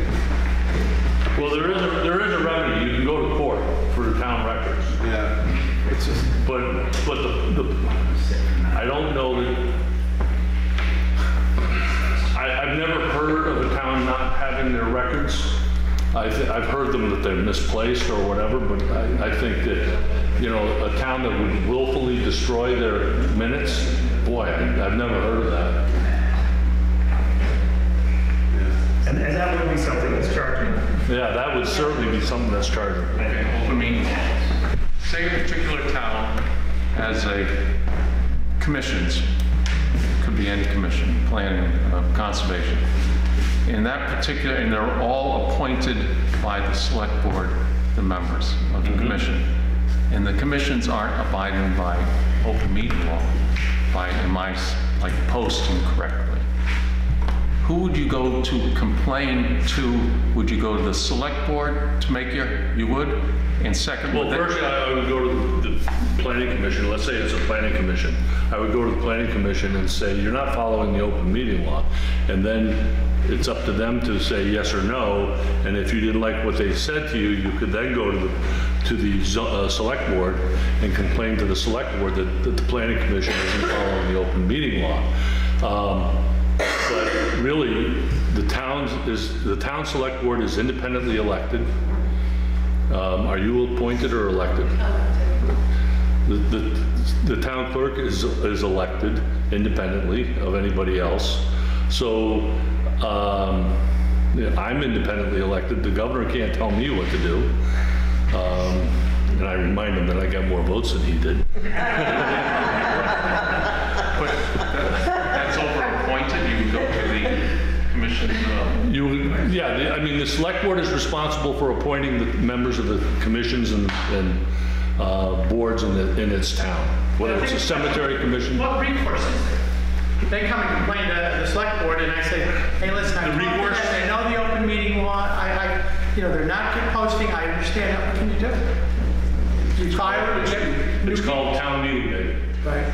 Well, there is, a there is a remedy, you can go to court for the town records. yeah, it's just, But, but the, the, I don't know that, I, I've never heard of not having their records. I've, I've heard them that they're misplaced or whatever, but I, I think that, you know, a town that would willfully destroy their minutes, boy, I- I've never heard of that. And, and that would be something that's charging. Yeah, that would certainly be something that's charging. I mean, say a particular town has a commissions, could be any commission, planning, uh, conservation. In that particular, and they're all appointed by the select board, the members of the mm-hmm. commission. And the commissions aren't abiding by open meeting law, by, am I, s- like, posting correctly. Who would you go to complain to? Would you go to the select board to make your, you would? And second, Well, they- first, I I would go to the the planning commission, let's say it's a planning commission. I would go to the planning commission and say, you're not following the open meeting law. And then it's up to them to say yes or no. And if you didn't like what they said to you, you could then go to the, to the uh, select board and complain to the select board that, that the planning commission isn't following the open meeting law. Um, But really, the towns is, the town select board is independently elected. Um, Are you appointed or elected? The, the, the town clerk is, is elected independently of anybody else. So, um, yeah, I'm independently elected. The governor can't tell me what to do. Um, and I remind him that I got more votes than he did. But that's over appointed, you would go to the commission, uh, You, yeah, the- I mean, the select board is responsible for appointing the members of the commissions and, and, uh, boards in the, in its town. Whether it's a cemetery commission. What recourse is there? They come and complain to the select board, and I say, hey, listen, I The talked to them, recourse- I know the open meeting law, I, I, you know, they're not posting, I understand that, what can you do? You fire, you get. It's called town meeting day. Right.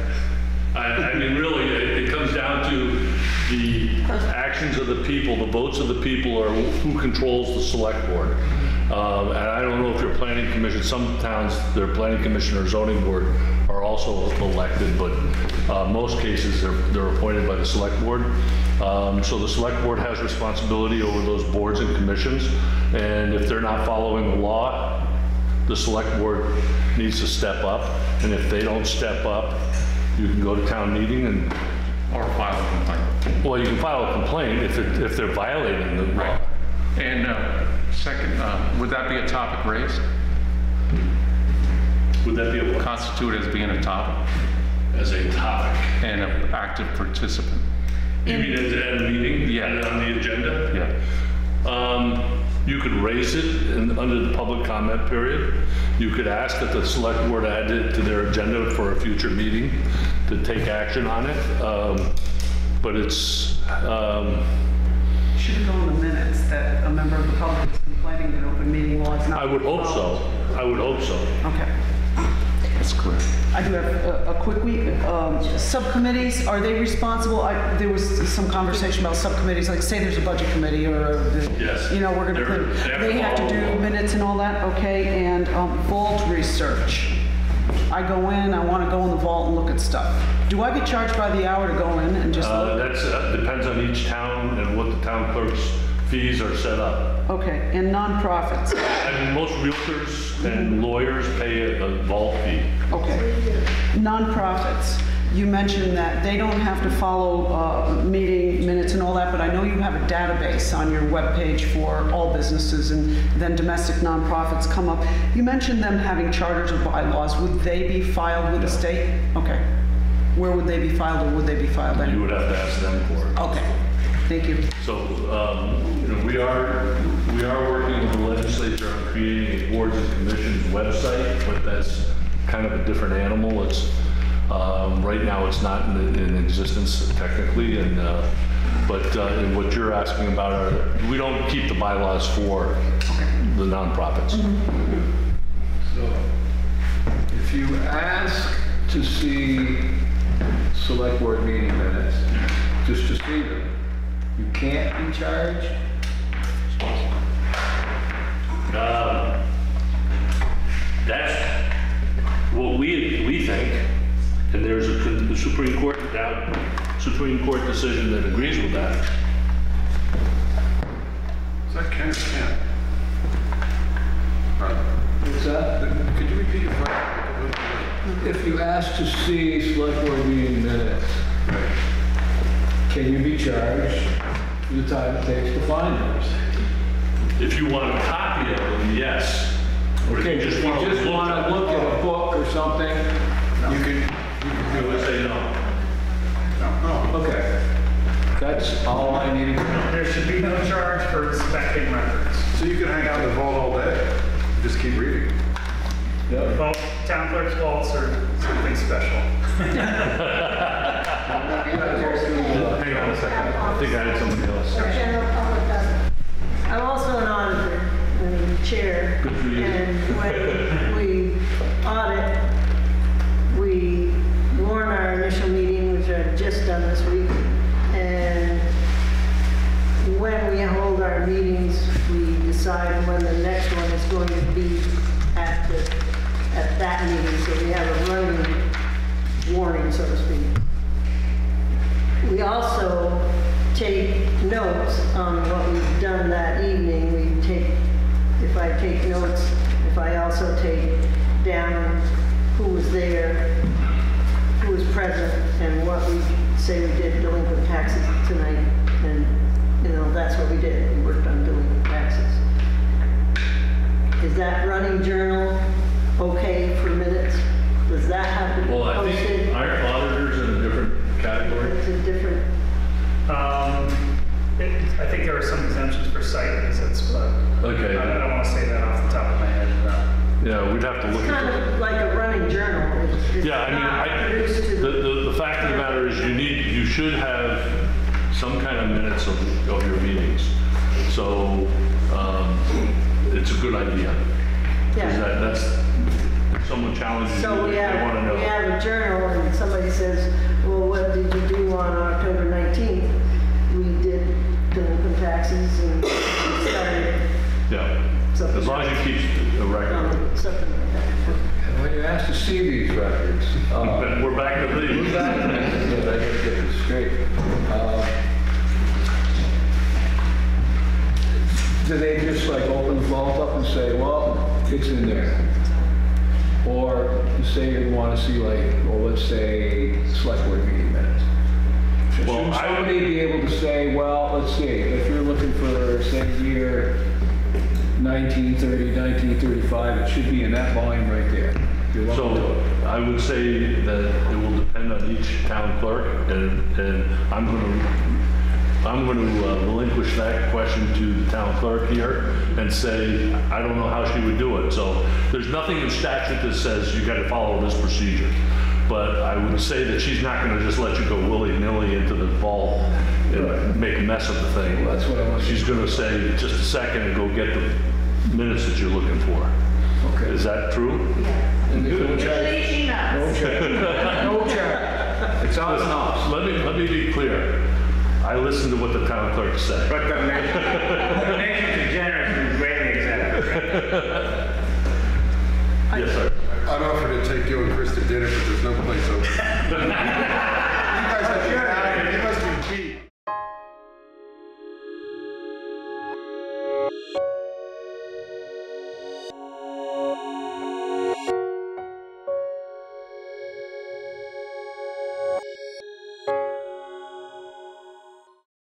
I, I mean, really, it, it comes down to the actions of the people, the votes of the people are who controls the select board. Um, And I don't know if your planning commission, some towns, their planning commission or zoning board are also elected, but uh, most cases, they're, they're appointed by the select board. Um, So the select board has responsibility over those boards and commissions, and if they're not following the law, the select board needs to step up, and if they don't step up, you can go to town meeting and, Or file a complaint. well, you can file a complaint if, it- if they're violating the law. And uh, second, uh, would that be a topic raised? Would that be a Constitute as being a topic as a topic? and an active participant? You mean at at a meeting? Yeah. It on the agenda? Yeah. Um, You could raise it in, under the public comment period. You could ask that the select board add it to their agenda for a future meeting to take action on it. Um, But it's, um, Should it go in the minutes that a member of the public is complaining that open meeting law is not? I would hope so. I would hope so. Okay. That's clear. I do have a, a quick week. Um, subcommittees, are they responsible? I, there was some conversation about subcommittees, like say there's a budget committee or, the- Yes. you know, we're gonna They're- put, they have to they follow do minutes and all that, okay? And, um, vault research. I go in, I wanna go in the vault and look at stuff. Do I get charged by the hour to go in and just Uh, look? That's, uh, depends on each town and what the town clerk's fees are set up. Okay, and nonprofits, I mean, most realtors and lawyers pay a a vault fee. okay. Nonprofits, you mentioned that they don't have to follow uh, meeting minutes and all that, but I know you have a database on your webpage for all businesses, and then domestic nonprofits come up. You mentioned them having charters or bylaws. Would they be filed with the state? Okay. Where would they be filed, or would they be filed You would have to ask them for it. Okay, thank you. So, um, you know, we are, we are working with the legislature on creating a boards and commissions website, but that's kind of a different animal. It's, um, right now, it's not in, in existence technically, and, uh, but, uh, and what you're asking about are, we don't keep the bylaws for the nonprofits. So, if you ask to see select board meeting minutes, just to see them, you can't be charged? Um, That's what we, we think, and there's a the Supreme Court, now, Supreme Court decision that agrees with that. Is that Ken or Ken? Right. What's that? Could you repeat your question? If you ask to see select board meeting minutes, can you be charged for the time it takes to find those? If you want a copy of them, yes. Or if you just just want to just look want at to look at a book or something? You can, I would say no. Okay. That's all I needed to know. There should be no charge for inspecting records. so you can hang out in the vault all day, just keep reading. Yep. Well, town clerk's vaults are something special. Hang on a second. I think I had somebody else. The general public doesn't. I'm also an auditor, I mean, chair. Good for you. And when we audit, Done this week. And when we hold our meetings, we decide when the next one is going to be at the, at that meeting. So we have a running warning, so to speak. We also take notes on what we've done that evening. We take, if I take notes, if I also take down who was there, who was present, and what we say we did delinquent taxes tonight. And, you know, that's what we did. We worked on delinquent taxes. Is that running journal okay for minutes? Does that have to be Well, I think, posted? aren't auditors in a different category? It's a different, Um, it- I think there are some exemptions for site visits, but Okay. I I don't want to say that off the top of my head. no. Yeah, we'd have to look it's at kind of like a running journal. It's- it's Yeah, I mean, not I, produced to the, the, the fact of the matter is you need, you should have some kind of minutes of, of your meetings. So, um, it's a good idea. Yeah. that, that's, if someone challenges you, So we they wanna have, know. we have a journal and somebody says, well, what did you do on October 19th? We did delinquent taxes and started Yeah, something. as long as you keep the record. Something like. And when you ask to see these records, uh, But We're back to these. Who's that? I gotta get this straight. Um, Do they just like open the vault up and say, well, it's in there? Or say you want to see like, well, let's say, select board meeting minutes? Well, Should I- somebody be able to say, well, let's see, if you're looking for, say, year 1930, 1935, it should be in that volume right there. You're welcome to So it. I would say that it will depend on each town clerk, and, and I'm gonna, I'm gonna uh, relinquish that question to the town clerk here and say, I don't know how she would do it. So there's nothing in statute that says you gotta follow this procedure. But I would say that she's not gonna just let you go willy-nilly into the vault and make a mess of the thing. Well, that's what I want. She's gonna say, just a second, and go get the minutes that you're looking for. Okay. Is that true? And there's no charge. Usually she knows. No charge. No charge. It's on and off. Let me, let me be clear. I listened to what the town clerk said. But the mention, the mention to generous is greatly exempt. Yes, sir. There's no place open.